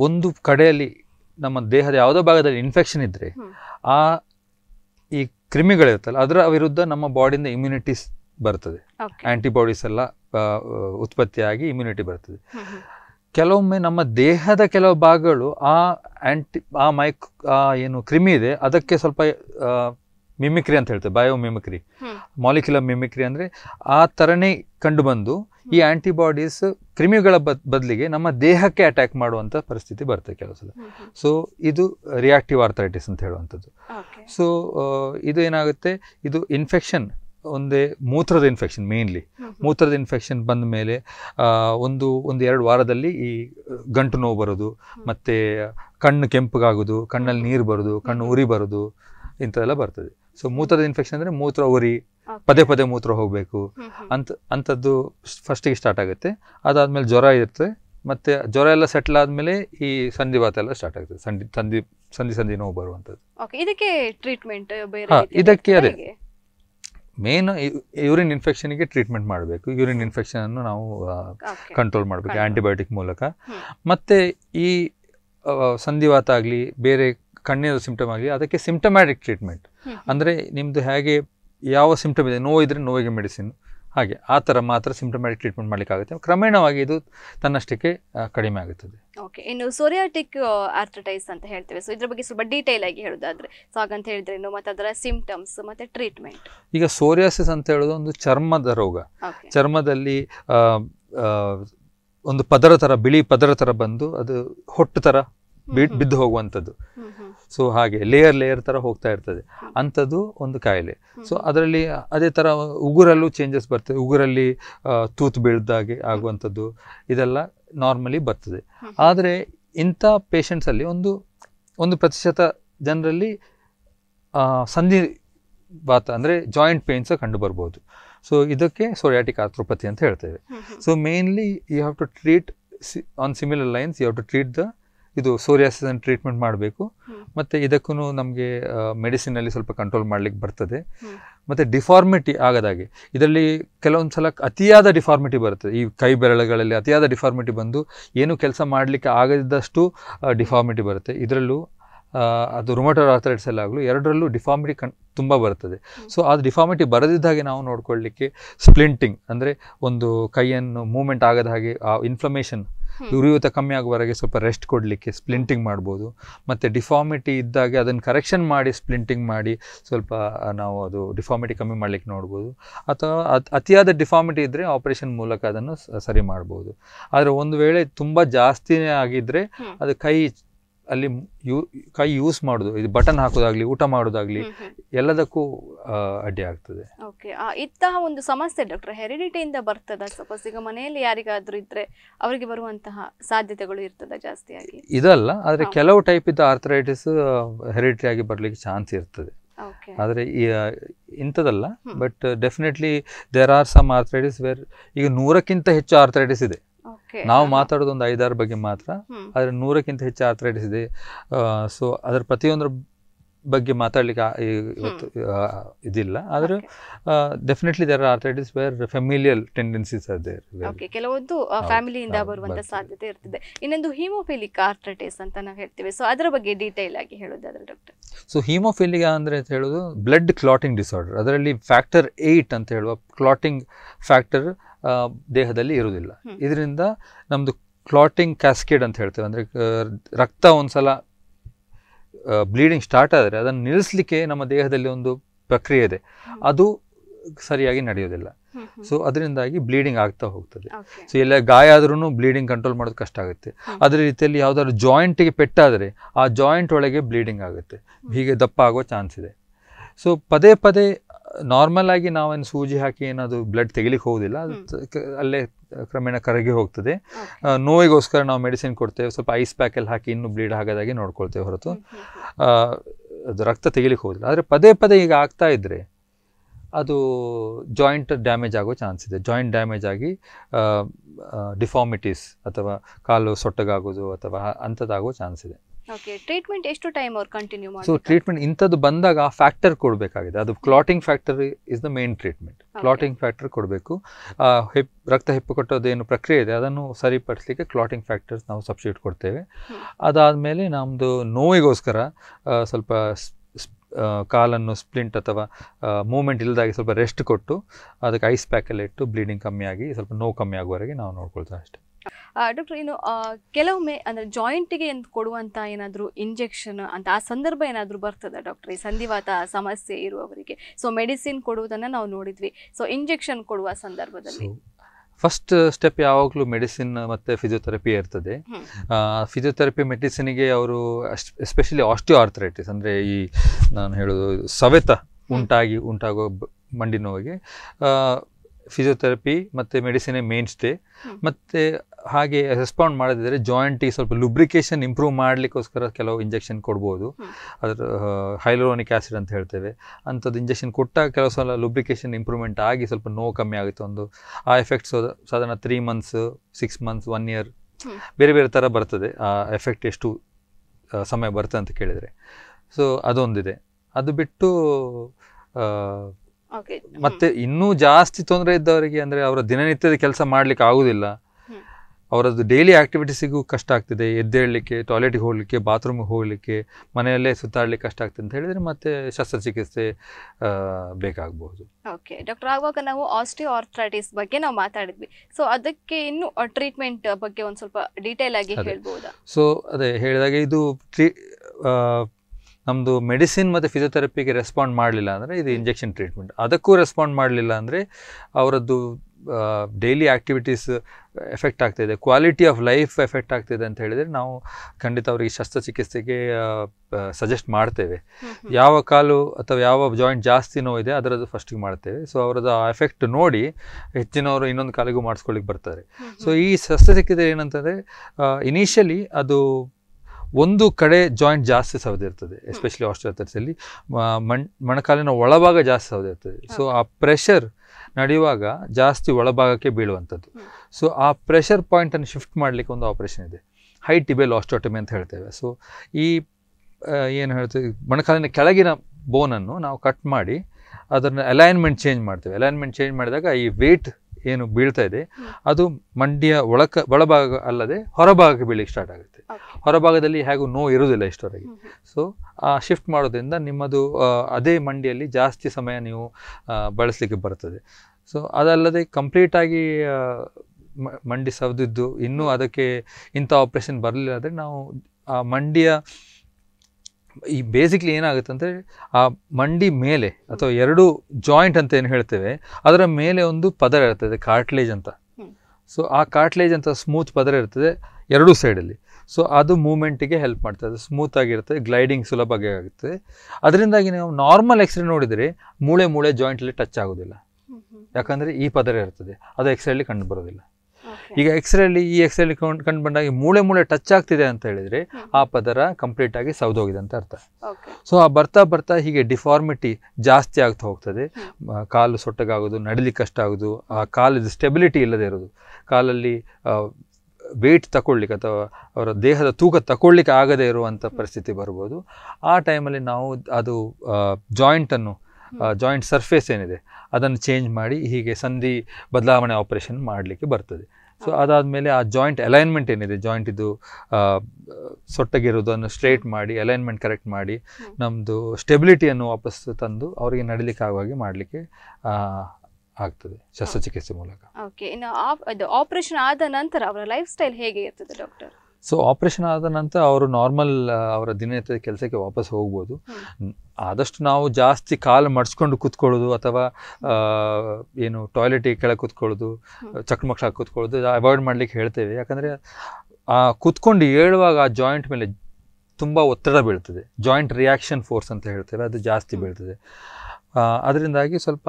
ಒಂದು ಕಡೆಯಲ್ಲಿ ನಮ್ಮ ದೇಹದ ಯಾವುದೋ ಭಾಗದಲ್ಲಿ ಇನ್ಫೆಕ್ಷನ್ ಇದ್ದರೆ ಆ ಈ ಕ್ರಿಮಿಗಳಿರುತ್ತಲ್ಲ ಅದರ ವಿರುದ್ಧ ನಮ್ಮ ಬಾಡಿಯಿಂದ ಇಮ್ಯುನಿಟೀಸ್ ಬರ್ತದೆ. ಆ್ಯಂಟಿಬಾಡೀಸ್ ಎಲ್ಲ ಉತ್ಪತ್ತಿಯಾಗಿ ಇಮ್ಯುನಿಟಿ ಬರ್ತದೆ. ಕೆಲವೊಮ್ಮೆ ನಮ್ಮ ದೇಹದ ಕೆಲವು ಭಾಗಗಳು ಆ ಆ್ಯಂಟಿ ಆ ಮೈಕ್ ಆ ಏನು ಕ್ರಿಮಿ ಇದೆ ಅದಕ್ಕೆ ಸ್ವಲ್ಪ ಮಿಮಿಕ್ರಿ ಅಂತ ಹೇಳ್ತೇವೆ ಬಯೋ ಮಿಮಿಕ್ರಿ. ಮಾಲಿಕ್ಯುಲರ್ ಮಿಮಿಕ್ರಿ ಅಂದರೆ ಆ ಥರನೇ ಕಂಡುಬಂದು ಈ ಆ್ಯಂಟಿಬಾಡೀಸ್ ಕ್ರಿಮಿಗಳ ಬದ್ ಬದಲಿಗೆ ನಮ್ಮ ದೇಹಕ್ಕೆ ಅಟ್ಯಾಕ್ ಮಾಡುವಂಥ ಪರಿಸ್ಥಿತಿ ಬರ್ತದೆ ಕೆಲವು ಸಲ. ಸೊ ಇದು ರಿಯಾಕ್ಟಿವ್ ಆರ್ಥರೈಟಿಸ್ ಅಂತ ಹೇಳುವಂಥದ್ದು. ಸೊ ಇದು ಏನಾಗುತ್ತೆ? ಇದು ಇನ್ಫೆಕ್ಷನ್ ಒಂದೇ ಮೂತ್ರದ ಇನ್ಫೆಕ್ಷನ್ ಮೇನ್ಲಿ ಮೂತ್ರದ ಇನ್ಫೆಕ್ಷನ್ ಬಂದ ಮೇಲೆ ಒಂದು ಒಂದು ಎರಡು ವಾರದಲ್ಲಿ ಈ ಗಂಟು ನೋವು ಬರೋದು ಮತ್ತು ಕಣ್ಣು ಕೆಂಪಗಾಗೋದು ಕಣ್ಣಲ್ಲಿ ನೀರು ಬರೋದು ಕಣ್ಣು ಉರಿ ಬರೋದು ಇಂಥದೆಲ್ಲ ಬರ್ತದೆ. ಸೊ ಮೂತ್ರದ ಇನ್ಫೆಕ್ಷನ್ ಅಂದರೆ ಮೂತ್ರ ಉರಿ ಪದೇ ಪದೇ ಮೂತ್ರ ಹೋಗಬೇಕು. ಅಂತ ಅಂಥದ್ದು ಫಸ್ಟಿಗೆ ಸ್ಟಾರ್ಟ್ ಆಗುತ್ತೆ. ಅದಾದಮೇಲೆ ಜ್ವರ ಇರುತ್ತೆ ಮತ್ತು ಜ್ವರ ಎಲ್ಲ ಸೆಟ್ಲ್ ಆದಮೇಲೆ ಈ ಸಂಧಿವಾತ ಎಲ್ಲ ಸ್ಟಾರ್ಟ್ ಆಗ್ತದೆ. ಸಂಧಿ ಸಂಧಿ ಸಂಧಿ ಸಂಧಿ ನೋವು ಬರುವಂಥದ್ದು. ಇದಕ್ಕೆ ಟ್ರೀಟ್ಮೆಂಟ್ ಇದಕ್ಕೆ ಅದೇ. ಮೇನ್ ಯೂರಿನ್ ಇನ್ಫೆಕ್ಷನ್ಗೆ ಟ್ರೀಟ್ಮೆಂಟ್ ಮಾಡಬೇಕು. ಯೂರಿನ್ ಇನ್ಫೆಕ್ಷನನ್ನು ನಾವು ಕಂಟ್ರೋಲ್ ಮಾಡಬೇಕು. ಆ್ಯಂಟಿಬಯೋಟಿಕ್ ಮೂಲಕ. ಮತ್ತೆ ಈ ಸಂಧಿವಾತ ಆಗಲಿ ಬೇರೆ ಕಣ್ಣಿನ ಸಿಂಪ್ಟಮ್ ಆಗಲಿ ಅದಕ್ಕೆ ಸಿಂಪ್ಟಮ್ಯಾಟಿಕ್ ಟ್ರೀಟ್ಮೆಂಟ್. ಅಂದರೆ ನಿಮ್ಮದು ಹೇಗೆ ಯಾವ ಸಿಂಪ್ಟಮ್ ಇದೆ? ನೋವು ಇದ್ದರೆ ನೋವಿಗೆ ಮೆಡಿಸಿನ್ ಹಾಗೆ ಆ ಥರ ಮಾತ್ರ ಸಿಂಪ್ಟಮ್ಯಾಟಿಕ್ ಟ್ರೀಟ್ಮೆಂಟ್ ಮಾಡಲಿಕ್ಕಾಗುತ್ತೆ. ಕ್ರಮೇಣವಾಗಿ ಇದು ತನ್ನಷ್ಟಕ್ಕೆ ಕಡಿಮೆ ಆಗುತ್ತದೆ. ಓಕೆ ಇನ್ನು ಸೋರಿಯಾಟಿಕ್ ಆರ್ಥರೈಟಿಸ್ ಅಂತ ಹೇಳ್ತೇವೆ. ಸೊ ಇದ್ರ ಬಗ್ಗೆ ಸ್ವಲ್ಪ ಡೀಟೇಲ್ ಆಗಿ ಹೇಳೋದಾದ್ರೆ ಸೊ ಹಾಗಂತ ಹೇಳಿದ್ರೆ ಇನ್ನು ಮತ್ತೆ ಅದರ ಸಿಂಪ್ಟಮ್ಸ್ ಮತ್ತೆ ಟ್ರೀಟ್ಮೆಂಟ್ ಈಗ ಸೋರಿಯಾಸಿಸ್ ಅಂತ ಹೇಳೋದು ಒಂದು ಚರ್ಮದ ರೋಗ. ಚರ್ಮದಲ್ಲಿ ಒಂದು ಪದರ ಥರ ಬಿಳಿ ಪದರ ಥರ ಬಂದು ಅದು ಹೊಟ್ಟು ಥರ ಬಿದ್ದು ಹೋಗುವಂಥದ್ದು. ಸೊ ಹಾಗೆ ಲೇಯರ್ ಲೇಯರ್ ಥರ ಹೋಗ್ತಾ ಇರ್ತದೆ. ಅಂಥದ್ದು ಒಂದು ಕಾಯಿಲೆ. ಸೊ ಅದರಲ್ಲಿ ಅದೇ ಥರ ಉಗುರಲ್ಲೂ ಚೇಂಜಸ್ ಬರ್ತದೆ. ಉಗುರಲ್ಲಿ ತೂತು ಬೀಳ್ದಾಗೆ ಆಗುವಂಥದ್ದು ಇದೆಲ್ಲ ನಾರ್ಮಲಿ ಬರ್ತದೆ. ಆದರೆ ಇಂಥ ಪೇಷಂಟ್ಸಲ್ಲಿ ಒಂದು ಒಂದು ಪ್ರತಿಶತ ಜನರಲ್ಲಿ ಸಂಧಿ ವಾತ ಅಂದರೆ ಜಾಯಿಂಟ್ ಪೇನ್ಸ್ ಕಂಡು ಬರ್ಬೋದು ಸೊ ಇದಕ್ಕೆ ಸೋರಿಯಾಟಿಕ್ ಆರ್ಥ್ರೋಪತಿ ಅಂತ ಹೇಳ್ತೇವೆ. So mainly you have to treat on similar lines you have to treat the ಇದು ಸೋರಿಯಾಸಿಸ್ ಅನ್ನು ಟ್ರೀಟ್ಮೆಂಟ್ ಮಾಡಬೇಕು. ಮತ್ತು ಇದಕ್ಕೂ ನಮಗೆ ಮೆಡಿಸಿನಲ್ಲಿ ಸ್ವಲ್ಪ ಕಂಟ್ರೋಲ್ ಮಾಡಲಿಕ್ಕೆ ಬರ್ತದೆ. ಮತ್ತು ಡಿಫಾರ್ಮಿಟಿ ಆಗದಾಗೆ ಇದರಲ್ಲಿ ಕೆಲವೊಂದು ಸಲ ಅತಿಯಾದ ಡಿಫಾರ್ಮಿಟಿ ಬರುತ್ತೆ ಈ ಕೈ ಬೆರಳುಗಳಲ್ಲಿ ಅತಿಯಾದ ಡಿಫಾರ್ಮಿಟಿ ಬಂದು ಏನು ಕೆಲಸ ಮಾಡಲಿಕ್ಕೆ ಆಗದಿದ್ದಷ್ಟು ಡಿಫಾರ್ಮಿಟಿ ಬರುತ್ತೆ ಇದರಲ್ಲೂ ಅದು ರೊಮೊಟೋ ಆರ್ಥರೈಟ್ಸ್ ಎಲ್ಲ ಆಗಲು ಎರಡರಲ್ಲೂ ಡಿಫಾರ್ಮಿಟಿ ಕಣ್ ತುಂಬ ಬರ್ತದೆ. ಸೊ ಆ ಡಿಫಾರ್ಮಿಟಿ ಬರದಿದ್ದಾಗೆ ನಾವು ನೋಡ್ಕೊಳ್ಳಿಕ್ಕೆ ಸ್ಪ್ಲಿಂಟಿಂಗ್ ಅಂದರೆ ಒಂದು ಕೈಯನ್ನು ಮೂಮೆಂಟ್ ಆಗದ ಹಾಗೆ ಆ ಇನ್ಫ್ಲಮೇಷನ್. ಉರಿಯೂತ ಕಮ್ಮಿ ಆಗುವವರೆಗೆ ಸ್ವಲ್ಪ ರೆಸ್ಟ್ ಕೊಡಲಿಕ್ಕೆ ಸ್ಪ್ಲಿಂಟಿಂಗ್ ಮಾಡ್ಬೋದು. ಮತ್ತು ಡಿಫಾರ್ಮಿಟಿ ಇದ್ದಾಗೆ ಅದನ್ನು ಕರೆಕ್ಷನ್ ಮಾಡಿ ಸ್ಪ್ಲಿಂಟಿಂಗ್ ಮಾಡಿ ಸ್ವಲ್ಪ ನಾವು ಅದು ಡಿಫಾರ್ಮಿಟಿ ಕಮ್ಮಿ ಮಾಡಲಿಕ್ಕೆ ನೋಡ್ಬೋದು. ಅಥವಾ ಅತ್- ಅತಿಯಾದ ಡಿಫಾರ್ಮಿಟಿ ಇದ್ದರೆ ಆಪರೇಷನ್ ಮೂಲಕ ಅದನ್ನು ಸ- ಸರಿ ಮಾಡ್ಬೋದು. ಆದರೆ ಒಂದು ವೇಳೆ ತುಂಬ ಜಾಸ್ತಿನೇ ಆಗಿದ್ದರೆ ಅದು ಕೈ ಅಲ್ಲಿ ಯೂ ಕೈ ಯೂಸ್ ಮಾಡೋದು ಇದು ಬಟನ್ ಹಾಕೋದಾಗ್ಲಿ ಊಟ ಮಾಡೋದಾಗ್ಲಿ ಎಲ್ಲದಕ್ಕೂ ಅಡ್ಡಿ ಆಗ್ತದೆ. ಓಕೆ. ಇಂತಹ ಒಂದು ಸಮಸ್ಯೆ ಡಾಕ್ಟರ್ ಹೆರಿಡಿಟಿಯಿಂದ ಬರ್ತದ ಸಪೋಸ್ ಈಗ ಮನೆಯಲ್ಲಿ ಯಾರಿಗಾದ್ರೂ ಇದ್ರೆ ಅವರಿಗೆ ಬರುವಂತಹ ಸಾಧ್ಯತೆಗಳು ಇರ್ತದ ಜಾಸ್ತಿಯಾಗಿ ಇದಲ್ಲ ಆದರೆ ಕೆಲವು ಟೈಪ್ ಇದ್ದ ಆರ್ಥರೈಟಿಸ್ ಹೆರಿಡಿಟಿ ಆಗಿ ಬರಲಿಕ್ಕೆ ಚಾನ್ಸ್ ಇರ್ತದೆ. ಆದರೆ ಇಂಥದ್ದಲ್ಲ but definitely there are some arthritis where ಈಗ ನೂರಕ್ಕಿಂತ ಹೆಚ್ಚು ಆರ್ಥರೈಟಿಸ್ ಇದೆ. ನಾವು ಮಾತಾಡೋದು ಒಂದು ಐದಾರು ಬಗ್ಗೆ ಮಾತ್ರ. ಆದ್ರೆ ನೂರಕ್ಕಿಂತ ಹೆಚ್ಚು ಆರ್ಥರೈಟಿಸ್ ಇದೆ ಸೊ ಅದರ ಪ್ರತಿಯೊಂದರ ಬಗ್ಗೆ ಮಾತಾಡ್ಲಿಕ್ಕೆ ಇವತ್ತು ಇದಿಲ್ಲ. ಆದ್ರೆ definitely there are arthritis where familial tendencies okay ಕೆಲವೊಂದು ಫ್ಯಾಮಿಲಿಯಿಂದ ಬರುವಂತ ಸಾಧ್ಯತೆ ಇರ್ತದೆ. ಇನ್ನೊಂದು ಹಿಮೋಫಿಲಿಕ್ ಆರ್ಥರೈಟಿಸ್ ಅಂತ ನಾವು ಹೇಳ್ತೀವಿ. ಸೊ ಅದರ ಬಗ್ಗೆ ಡೀಟೇಲ್ ಆಗಿ ಹೇಳೋದಾದ್ರೆ ಡಾಕ್ಟರ್ ಸೊ ಹಿಮೋಫಿಲಿಯಾ ಅಂದ್ರೆ ಅಂತ ಹೇಳೋದು ಬ್ಲಡ್ ಕ್ಲಾಟಿಂಗ್ ಡಿಸಾರ್ಡರ್ ಅದರಲ್ಲಿ ಫ್ಯಾಕ್ಟರ್ ಏಯ್ಟ್ ಅಂತ ಹೇಳುವ ಕ್ಲಾಟಿಂಗ್ ಫ್ಯಾಕ್ಟರ್ ದೇಹದಲ್ಲಿ ಇರುವುದಿಲ್ಲ. ಇದರಿಂದ ನಮ್ಮದು ಕ್ಲಾಟಿಂಗ್ ಕ್ಯಾಸ್ಕೇಡ್ ಅಂತ ಹೇಳ್ತೇವೆ. ಅಂದರೆ ರಕ್ತ ಒಂದ್ಸಲ ಬ್ಲೀಡಿಂಗ್ ಸ್ಟಾರ್ಟ್ ಆದರೆ ಅದನ್ನು ನಿಲ್ಲಿಸಲಿಕ್ಕೆ ನಮ್ಮ ದೇಹದಲ್ಲಿ ಒಂದು ಪ್ರಕ್ರಿಯೆ ಇದೆ. ಅದು ಸರಿಯಾಗಿ ನಡೆಯೋದಿಲ್ಲ ಸೊ ಅದರಿಂದಾಗಿ ಬ್ಲೀಡಿಂಗ್ ಆಗ್ತಾ ಹೋಗ್ತದೆ. ಸೊ ಎಲ್ಲ ಗಾಯ ಆದ್ರೂ ಬ್ಲೀಡಿಂಗ್ ಕಂಟ್ರೋಲ್ ಮಾಡೋದು ಕಷ್ಟ ಆಗುತ್ತೆ. ಅದೇ ರೀತಿಯಲ್ಲಿ ಯಾವ್ದಾದ್ರು ಜಾಯಿಂಟಿಗೆ ಪೆಟ್ಟಾದರೆ ಆ ಜಾಯಿಂಟ್ ಒಳಗೆ ಬ್ಲೀಡಿಂಗ್ ಆಗುತ್ತೆ. ಹೀಗೆ ದಪ್ಪ ಆಗೋ ಚಾನ್ಸ್ ಇದೆ. ಸೊ ಪದೇ ಪದೇ ನಾರ್ಮಲ್ ಆಗಿ ನಾವೇನು ಸೂಜಿ ಹಾಕಿ ಏನದು ಬ್ಲಡ್ ತೆಗಿಲಿಕ್ಕೆ ಹೋಗೋದಿಲ್ಲ. ಅದು ಅಲ್ಲೇ ಕ್ರಮೇಣ ಕರಗಿ ಹೋಗ್ತದೆ. ನೋವಿಗೋಸ್ಕರ ನಾವು ಮೆಡಿಸಿನ್ ಕೊಡ್ತೇವೆ. ಸ್ವಲ್ಪ ಐಸ್ ಪ್ಯಾಕಲ್ಲಿ ಹಾಕಿ ಇನ್ನೂ ಬ್ಲೀಡ್ ಆಗೋದಾಗಿ ನೋಡ್ಕೊಳ್ತೇವೆ ಹೊರತು. ಅದು ರಕ್ತ ತೆಗಿಲಿಕ್ಕೆ ಹೋಗೋದಿಲ್ಲ. ಆದರೆ ಪದೇ ಪದೇ ಈಗ ಆಗ್ತಾ ಇದ್ದರೆ ಅದು ಜಾಯಿಂಟ್ ಡ್ಯಾಮೇಜ್ ಆಗೋ ಚಾನ್ಸ್ ಇದೆ. ಜಾಯಿಂಟ್ ಡ್ಯಾಮೇಜ್ ಆಗಿ ಡಿಫಾರ್ಮಿಟೀಸ್ ಅಥವಾ ಕಾಲು ಸೊಟ್ಟಗಾಗೋದು ಅಥವಾ ಅಂಥದ್ದಾಗೋ ಚಾನ್ಸ್ ಇದೆ. ಓಕೆ ಟ್ರೀಟ್ಮೆಂಟ್ ಎಷ್ಟು ಟೈಮ್ ಅವ್ರು ಕಂಟಿನ್ಯೂ ಸೊ ಟ್ರೀಟ್ಮೆಂಟ್ ಇಂಥದ್ದು ಬಂದಾಗ ಆ ಫ್ಯಾಕ್ಟರ್ ಕೊಡಬೇಕಾಗಿದೆ. ಅದು clotting factor is the main treatment clotting factor ಕೊಡಬೇಕು. ಹೆಪ್ ರಕ್ತ ಹೆಪ್ಪು ಕಟ್ಟೋದೇನು ಪ್ರಕ್ರಿಯೆ ಇದೆ ಅದನ್ನು ಸರಿಪಡಿಸಲಿಕ್ಕೆ ಕ್ಲಾಟಿಂಗ್ ಫ್ಯಾಕ್ಟರ್ಸ್ ನಾವು ಸಬ್ಸ್ಟಿಟ್ಯೂಟ್ ಕೊಡ್ತೇವೆ. ಅದಾದ್ಮೇಲೆ ನಮ್ಮದು ನೋವಿಗೋಸ್ಕರ ಸ್ವಲ್ಪ ಕಾಲನ್ನು ಸ್ಪ್ಲಿಂಟ್ ಅಥವಾ ಮೂವ್ಮೆಂಟ್ ಇಲ್ಲದಾಗಿ ಸ್ವಲ್ಪ ರೆಸ್ಟ್ ಕೊಟ್ಟು ಅದಕ್ಕೆ ಐಸ್ ಪ್ಯಾಕಲ್ಲಿ ಇಟ್ಟು ಬ್ಲೀಡಿಂಗ್ ಕಮ್ಮಿ ಆಗಿ ಸ್ವಲ್ಪ ನೋವು ಕಮ್ಮಿ ಆಗುವವರೆಗೆ ನಾವು ನೋಡ್ಕೊಳ್ತೇವೆ ಅಷ್ಟೇ. ಡಾಕ್ಟರ್ ಇನ್ನು ಕೆಲವೊಮ್ಮೆ ಅಂದ್ರೆ ಜಾಯಿಂಟಿಗೆ ಎಂದು ಕೊಡುವಂತ ಏನಾದರೂ ಇಂಜೆಕ್ಷನ್ ಅಂತ ಆ ಸಂದರ್ಭ ಏನಾದರೂ ಬರ್ತದೆ ಡಾಕ್ಟರ್ ಈ ಸಂಧಿವಾತ ಸಮಸ್ಯೆ ಇರುವವರಿಗೆ? ಸೊ ಮೆಡಿಸಿನ್ ಕೊಡುವುದನ್ನು ನಾವು ನೋಡಿದ್ವಿ. ಸೊ ಇಂಜೆಕ್ಷನ್ ಕೊಡುವ ಸಂದರ್ಭದಲ್ಲಿ. ಫಸ್ಟ್ ಸ್ಟೆಪ್ ಯಾವಾಗಲೂ ಮೆಡಿಸಿನ್ ಮತ್ತು ಫಿಸಿಯೋಥೆರಪಿ ಇರ್ತದೆ. ಫಿಸಿಯೋಥೆರಪಿ ಮೆಡಿಸಿನ್ಗೆ ಅವರು ಎಸ್ಪೆಷಲಿ ಆಸ್ಟಿಯೋ ಆರ್ಥರೈಟಿಸ್ ಅಂದರೆ ಈ ನಾನು ಹೇಳೋದು ಸವೆತ ಉಂಟಾಗಿ ಉಂಟಾಗೋ ಮಂಡಿ ನೋವಿಗೆ ಫಿಸಿಯೋಥೆರಪಿ ಮತ್ತು ಮೆಡಿಸಿನೇ ಮೇನ್ ಸ್ಟೇ. ಮತ್ತು ಹಾಗೆ ರೆಸ್ಪಾಂಡ್ ಮಾಡದಿದ್ದರೆ ಜಾಯಿಂಟಿಗೆ ಸ್ವಲ್ಪ ಲುಬ್ರಿಕೇಶನ್ ಇಂಪ್ರೂವ್ ಮಾಡಲಿಕ್ಕೋಸ್ಕರ ಕೆಲವು ಇಂಜೆಕ್ಷನ್ ಕೊಡ್ಬೋದು. ಅದರ ಹೈಲೋರೋನಿಕ್ ಆ್ಯಸಿಡ್ ಅಂತ ಹೇಳ್ತೇವೆ. ಅಂಥದ್ದು ಇಂಜೆಕ್ಷನ್ ಕೊಟ್ಟಾಗ ಕೆಲವು ಸಲ ಲುಬ್ರಿಕೇಶನ್ ಇಂಪ್ರೂವ್ಮೆಂಟ್ ಆಗಿ ಸ್ವಲ್ಪ ನೋವು ಕಮ್ಮಿ ಆಗುತ್ತೆ ಒಂದು. ಆ ಎಫೆಕ್ಟ್ಸ್ ಸಾಧಾರಣ three months six months one year ಬೇರೆ ಬೇರೆ ಥರ ಬರ್ತದೆ. ಆ ಎಫೆಕ್ಟ್ ಎಷ್ಟು ಸಮಯ ಬರ್ತದೆ ಅಂತ ಕೇಳಿದರೆ. ಸೊ ಅದೊಂದಿದೆ. ಅದು ಬಿಟ್ಟು ಮತ್ತೆ ಇನ್ನೂ ಜಾಸ್ತಿ ತೊಂದರೆ ಇದ್ದವರಿಗೆ ಅಂದರೆ ಅವರ ದಿನನಿತ್ಯದ ಕೆಲಸ ಮಾಡಲಿಕ್ಕೆ ಆಗುವುದಿಲ್ಲ ಹ್ಮ್. ಅವರದ್ದು ಡೈಲಿ ಆ್ಯಕ್ಟಿವಿಟೀಸಿಗೂ ಕಷ್ಟ ಆಗ್ತಿದೆ. ಎದ್ದೇಳಲಿಕ್ಕೆ ಟಾಯ್ಲೆಟಿಗೆ ಹೋಗಲಿಕ್ಕೆ ಬಾತ್ರೂಮ್ಗೆ ಹೋಗಲಿಕ್ಕೆ ಮನೆಯಲ್ಲೇ ಸುತ್ತಾಡಲಿಕ್ಕೆ ಕಷ್ಟ ಆಗ್ತದೆ ಅಂತ ಹೇಳಿದರೆ ಮತ್ತೆ ಶಸ್ತ್ರಚಿಕಿತ್ಸೆ ಬೇಕಾಗಬಹುದು. ಓಕೆ ಡಾಕ್ಟರ್ ಆಗುವಾಗ ನಾವು ಆಸ್ಟಿಯೋ ಆರ್ಥ್ರೈಟಿಸ್ ಬಗ್ಗೆ ನಾವು ಮಾತಾಡಿದ್ವಿ. ಸೊ ಅದಕ್ಕೆ ಇನ್ನು ಟ್ರೀಟ್ಮೆಂಟ್ ಬಗ್ಗೆ ಒಂದು ಸ್ವಲ್ಪ ಡೀಟೇಲ್ ಆಗಿ. ಹೇಳ್ಬೋದಾ? ಸೊ ಅದೇ ಹೇಳಿದಾಗ ಇದು ಟ್ರೀ ನಮ್ಮದು ಮೆಡಿಸಿನ್ ಮತ್ತು ಫಿಸಿಯೋಥೆರಪಿಗೆ ರೆಸ್ಪಾಂಡ್ ಮಾಡಲಿಲ್ಲ ಅಂದರೆ ಇದು ಇಂಜೆಕ್ಷನ್ ಟ್ರೀಟ್ಮೆಂಟ್ ಅದಕ್ಕೂ ರೆಸ್ಪಾಂಡ್ ಮಾಡಲಿಲ್ಲ ಅಂದರೆ ಅವರದ್ದು ಡೈಲಿ ಆ್ಯಕ್ಟಿವಿಟೀಸ್ ಎಫೆಕ್ಟ್ ಆಗ್ತಿದೆ ಕ್ವಾಲಿಟಿ ಆಫ್ ಲೈಫ್ ಎಫೆಕ್ಟ್ ಆಗ್ತಿದೆ ಅಂತ ಹೇಳಿದರೆ ನಾವು ಖಂಡಿತ ಅವರಿಗೆ ಶಸ್ತ್ರಚಿಕಿತ್ಸೆಗೆ ಸಜೆಸ್ಟ್ ಮಾಡ್ತೇವೆ. ಯಾವ ಕಾಲು ಅಥವಾ ಯಾವ ಜಾಯಿಂಟ್ ಜಾಸ್ತಿ ನೋವಿದೆ ಅದರದ್ದು ಫಸ್ಟಿಗೆ ಮಾಡ್ತೇವೆ. ಸೊ ಅವರದ್ದು ಎಫೆಕ್ಟ್ ನೋಡಿ ಹೆಚ್ಚಿನವರು ಇನ್ನೊಂದು ಕಾಲಿಗೂ ಮಾಡಿಸ್ಕೊಳ್ಳಿಕ್ಕೆ ಬರ್ತಾರೆ. ಸೊ ಈ ಶಸ್ತ್ರಚಿಕಿತ್ಸೆ ಏನಂತಂದರೆ ಇನಿಷಿಯಲಿ ಅದು ಒಂದು ಕಡೆ ಜಾಯಿಂಟ್ ಜಾಸ್ತಿ ಸವದಿರ್ತದೆ ಎಸ್ಪೆಷಲಿ ಆಸ್ಟ್ರಿಯೋಥರ್ಸಲ್ಲಿ ಮಣ್ ಮಣಕಾಲಿನ ಒಳಭಾಗ ಜಾಸ್ತಿ ಸವದಿರ್ತದೆ ಸೊ ಆ ಪ್ರೆಷರ್ ನಡೆಯುವಾಗ ಜಾಸ್ತಿ ಒಳಭಾಗಕ್ಕೆ ಬೀಳುವಂಥದ್ದು. ಸೊ ಆ ಪ್ರೆಷರ್ ಪಾಯಿಂಟನ್ನು ಶಿಫ್ಟ್ ಮಾಡಲಿಕ್ಕೆ ಒಂದು ಆಪರೇಷನ್ ಇದೆ. ಹೈ ಟಿಬೆಲ್ ಆಸ್ಟ್ರೋಟಮಿ ಅಂತ ಹೇಳ್ತೇವೆ. ಸೊ ಈ ಏನು ಹೇಳ್ತೇವೆ ಮಣಕಾಲಿನ ಕೆಳಗಿನ ಬೋನನ್ನು ನಾವು ಕಟ್ ಮಾಡಿ ಅದನ್ನು ಅಲೈನ್ಮೆಂಟ್ ಚೇಂಜ್ ಮಾಡ್ತೇವೆ. ಅಲೈನ್ಮೆಂಟ್ ಚೇಂಜ್ ಮಾಡಿದಾಗ ಈ ವೇಟ್ ಏನು ಬೀಳ್ತಾ ಇದೆ ಅದು ಮಂಡಿಯ ಒಳಕ ಒಳಭಾಗ ಅಲ್ಲದೆ ಹೊರಭಾಗಕ್ಕೆ ಬೀಳಿಕ್ಕೆ ಸ್ಟಾರ್ಟ್ ಆಗುತ್ತೆ. ಹೊರಭಾಗದಲ್ಲಿ ಹೇಗೂ ನೋವು ಇರುವುದಿಲ್ಲ ಇಷ್ಟವರೆಗೆ ಸೊ ಆ ಶಿಫ್ಟ್ ಮಾಡೋದ್ರಿಂದ ನಿಮ್ಮದು ಅದೇ ಮಂಡಿಯಲ್ಲಿ ಜಾಸ್ತಿ ಸಮಯ ನೀವು ಬಳಸಲಿಕ್ಕೆ ಬರ್ತದೆ. ಸೊ ಅದಲ್ಲದೆ ಕಂಪ್ಲೀಟಾಗಿ ಮಂಡಿ ಸವದಿದ್ದು ಇನ್ನೂ ಅದಕ್ಕೆ ಇಂಥ ಆಪ್ರೇಷನ್ ಬರಲಿಲ್ಲ ಅಂದರೆ ನಾವು ಆ ಮಂಡಿಯ ಈ ಬೇಸಿಕ್ಲಿ ಏನಾಗುತ್ತೆ ಅಂದರೆ ಆ ಮಂಡಿ ಮೇಲೆ ಅಥವಾ ಎರಡು ಜಾಯಿಂಟ್ ಅಂತ ಏನು ಹೇಳ್ತೇವೆ ಅದರ ಮೇಲೆ ಒಂದು ಪದರ ಇರ್ತದೆ ಕಾರ್ಟ್ಲೇಜ್ ಅಂತ. ಸೊ ಆ ಕಾರ್ಟ್ಲೇಜ್ ಅಂತ ಸ್ಮೂತ್ ಪದರ ಇರ್ತದೆ ಎರಡೂ ಸೈಡಲ್ಲಿ ಸೊ ಅದು ಮೂಮೆಂಟಿಗೆ ಹೆಲ್ಪ್ ಮಾಡ್ತದೆ. ಸ್ಮೂತ್ ಆಗಿರುತ್ತೆ ಗ್ಲೈಡಿಂಗ್ ಸುಲಭವಾಗಿ ಆಗುತ್ತೆ. ಅದರಿಂದಾಗಿ ನಾವು ನಾರ್ಮಲ್ ಎಕ್ಸ್ರೇ ನೋಡಿದರೆ ಮೂಳೆ ಮೂಳೆ ಜಾಯಿಂಟಲ್ಲಿ ಟಚ್ ಆಗೋದಿಲ್ಲ. ಯಾಕಂದರೆ ಈ ಪದರ ಇರ್ತದೆ. ಅದು ಎಕ್ಸ್ರೇಲಿ ಕಂಡು ಬರೋದಿಲ್ಲ. ಈಗ ಎಕ್ಸ್ರೇಲಿ ಈ ಎಕ್ಸ್ರೇಲಿ ಕಂಡು ಬಂದಾಗ ಮೂಳೆ ಮೂಳೆ ಟಚ್ ಆಗ್ತಿದೆ ಅಂತ ಹೇಳಿದ್ರೆ ಆ ಪದರ ಕಂಪ್ಲೀಟ್ ಆಗಿ ಸೌದೋಗಿದೆ ಅಂತ ಅರ್ಥ. ಸೊ ಆ ಬರ್ತಾ ಬರ್ತಾ ಹೀಗೆ ಡಿಫಾರ್ಮಿಟಿ ಜಾಸ್ತಿ ಆಗ್ತಾ ಹೋಗ್ತದೆ. ಕಾಲು ಸೊಟ್ಟಗಾಗೋದು ನಡಿಲಿಕ್ಕೆ ಕಷ್ಟ ಆಗೋದು ಆ ಕಾಲದ ಸ್ಟೆಬಿಲಿಟಿ ಇಲ್ಲದೆ ಇರೋದು. ಕಾಲಲ್ಲಿ ವೆಯ್ಟ್ ತಗೊಳ್ಲಿಕ್ಕೆ ಅಥವಾ ಅವರ ದೇಹದ ತೂಕ ತಗೊಳ್ಲಿಕ್ಕೆ ಆಗದೇ ಇರುವಂಥ ಪರಿಸ್ಥಿತಿ ಬರ್ಬೋದು. ಆ ಟೈಮಲ್ಲಿ ನಾವು ಅದು ಜಾಯಿಂಟನ್ನು ಜಾಯಿಂಟ್ ಸರ್ಫೇಸ್ ಏನಿದೆ ಅದನ್ನು ಚೇಂಜ್ ಮಾಡಿ ಹೀಗೆ ಸಂಧಿ ಬದಲಾವಣೆ ಆಪರೇಷನ್ ಮಾಡಲಿಕ್ಕೆ ಬರ್ತದೆ. ಸೊ ಅದಾದಮೇಲೆ ಆ ಜಾಯಿಂಟ್ ಅಲೈನ್ಮೆಂಟ್ ಏನಿದೆ? ಜಾಯಿಂಟ್ ಇದು ಸೊಟ್ಟಗಿರೋದನ್ನು ಸ್ಟ್ರೇಟ್ ಮಾಡಿ ಅಲೈನ್ಮೆಂಟ್ ಕರೆಕ್ಟ್ ಮಾಡಿ ನಮ್ಮದು ಸ್ಟೆಬಿಲಿಟಿಯನ್ನು ವಾಪಸ್ ತಂದು ಅವರಿಗೆ ನಡಿಲಿಕ್ಕೆ ಆಗುವ ಹಾಗೆ ಮಾಡಲಿಕ್ಕೆ ಆಗ್ತದೆ ಶಸ್ತ್ರಚಿಕಿತ್ಸೆ ಮೂಲಕ. ಓಕೆ ಇನ್ನು ಇದು ಆಪರೇಷನ್ ಆದ ನಂತರ ಅವರ ಲೈಫ್ ಸ್ಟೈಲ್ ಹೇಗೆ ಇರ್ತದೆ ಡಾಕ್ಟರ್ ಸೊ ಆಪರೇಷನ್ ಆದ ನಂತರ ಅವರು ನಾರ್ಮಲ್ ಅವರ ದಿನನಿತ್ಯದ ಕೆಲಸಕ್ಕೆ ವಾಪಸ್ ಹೋಗ್ಬೋದು. ಆದಷ್ಟು ನಾವು ಜಾಸ್ತಿ ಕಾಲು ಮಡಿಸ್ಕೊಂಡು ಕೂತ್ಕೊಳ್ಳೋದು ಅಥವಾ ಏನು ಟಾಯ್ಲೆಟಿಗೆ ಕೆಳಗೆ ಕೂತ್ಕೊಳ್ಳೋದು ಚಕ್ಮಕ್ಳಾಗಿ ಕೂತ್ಕೊಳ್ಳೋದು ಅವಾಯ್ಡ್ ಮಾಡ್ಲಿಕ್ಕೆ ಹೇಳ್ತೇವೆ. ಯಾಕಂದರೆ ಆ ಕೂತ್ಕೊಂಡು ಹೇಳುವಾಗ ಆ ಜಾಯಿಂಟ್ ಮೇಲೆ ತುಂಬ ಒತ್ತಡ ಬೀಳ್ತದೆ. ಜಾಯಿಂಟ್ ರಿಯಾಕ್ಷನ್ ಫೋರ್ಸ್ ಅಂತ ಹೇಳ್ತೇವೆ. ಅದು ಜಾಸ್ತಿ ಬೀಳ್ತದೆ. ಅದರಿಂದಾಗಿ ಸ್ವಲ್ಪ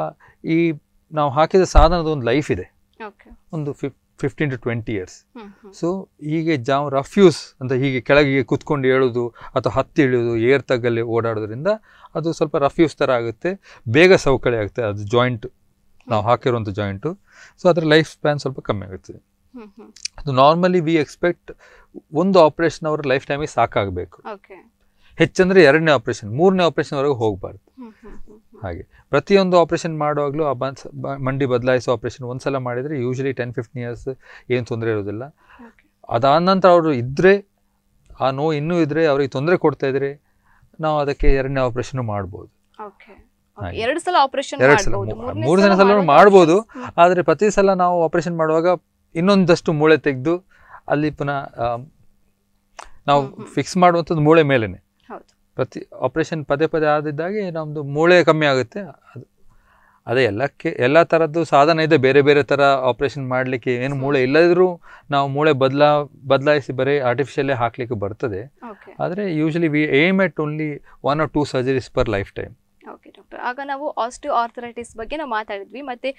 ಈ ನಾವು ಹಾಕಿದ ಸಾಧನದ ಒಂದು ಲೈಫ್ ಇದೆ. ಓಕೆ ಒಂದು ಫಿಫ್ fifteen to twenty years so ಹೀಗೆ ಜಾವ್ ರಫ್ಯೂಸ್ ಅಂತ ಹೀಗೆ ಕೆಳಗೆ ಕುತ್ಕೊಂಡು ಏಳೋದು ಅಥವಾ ಹತ್ತಿ ಇಳಿಯೋದು ಏರ್ ತಗ್ಗಲ್ಲಿ ಓಡಾಡೋದ್ರಿಂದ ಅದು ಸ್ವಲ್ಪ ರಫ್ಯೂಸ್ ಥರ ಆಗುತ್ತೆ. ಬೇಗ ಸವಕಳಿ ಆಗುತ್ತೆ. ಅದು ಜಾಯಿಂಟ್ ನಾವು ಹಾಕಿರುವಂಥ ಜಾಯಿಂಟು ಸೊ ಅದರ ಲೈಫ್ ಸ್ಪ್ಯಾನ್ ಸ್ವಲ್ಪ ಕಮ್ಮಿ ಆಗುತ್ತೆ. ಅದು ನಾರ್ಮಲಿ ವಿ ಎಕ್ಸ್ಪೆಕ್ಟ್ ಒಂದು ಆಪ್ರೇಷನ್ ಅವರ ಲೈಫ್ ಟೈಮಿಗೆ ಸಾಕಾಗಬೇಕು. ಹೆಚ್ಚಂದ್ರೆ ಎರಡನೇ ಆಪ್ರೇಷನ್ ಮೂರನೇ ಆಪ್ರೇಷನ್ವರೆಗೂ ಹೋಗಬಾರ್ದು. ಹಾಗೆ. ಪ್ರತಿಯೊಂದು ಆಪ್ರೇಷನ್ ಮಾಡುವಾಗಲೂ ಆ ಬನ್ಸ್ ಮಂಡಿ ಬದಲಾಯಿಸೋ ಆಪ್ರೇಷನ್ ಒಂದ್ಸಲ ಮಾಡಿದರೆ ಯೂಶಲಿ ಟೆನ್ ಫಿಫ್ಟೀನ್ ಇಯರ್ಸ್ ಏನು ತೊಂದರೆ ಇರೋದಿಲ್ಲ ಅದಾದ ನಂತರ ಅವರು ಇದ್ದರೆ ಆ ನೋವು ಇನ್ನೂ ಇದ್ದರೆ ಅವ್ರಿಗೆ ತೊಂದರೆ ಕೊಡ್ತಾ ಇದ್ರೆ ನಾವು ಅದಕ್ಕೆ ಎರಡನೇ ಆಪ್ರೇಷನ್ ಮಾಡ್ಬೋದು. ಎರಡು ಸಲ ಆಪರೇಷನ್ ಸಲ ಮೂರು ಜನ ಸಲ ಮಾಡ್ಬೋದು. ಆದರೆ ಪ್ರತಿ ಸಲ ನಾವು ಆಪರೇಷನ್ ಮಾಡುವಾಗ ಇನ್ನೊಂದಷ್ಟು ಮೂಳೆ ತೆಗೆದು ಅಲ್ಲಿ ಪುನಃ ನಾವು. ಫಿಕ್ಸ್ ಮಾಡುವಂಥದ್ದು ಮೂಳೆ ಮೇಲೇನೆ. ಪ್ರತಿ ಆಪರೇಷನ್ ಪದೇ ಪದೇ ಆದಿದ್ದಾಗೆ ನಮ್ಮದು ಮೂಳೆ ಕಮ್ಮಿ ಆಗುತ್ತೆ. ಅದು ಅದೇ ಎಲ್ಲಕ್ಕೆ ಎಲ್ಲ ಥರದ್ದು ಸಾಧನ ಇದೆ. ಬೇರೆ ಬೇರೆ ಥರ ಆಪರೇಷನ್ ಮಾಡಲಿಕ್ಕೆ ಏನು ಮೂಳೆ ಇಲ್ಲದ್ರೂ ನಾವು ಮೂಳೆ ಬದಲಾ ಬದಲಾಯಿಸಿ ಬರೀ ಆರ್ಟಿಫಿಷಿಯಲ್ಲೇ ಹಾಕಲಿಕ್ಕೆ ಬರ್ತದೆ. ಆದರೆ usually we aim at only one or two surgeries per lifetime doctor ಆಗ ನಾವು ಆಸ್ಟಿಯೋ ಆರ್ಥರೈಟಿಸ್ ಬಗ್ಗೆ ನಾವು ಮಾತಾಡಿದ್ವಿ ಮತ್ತೆ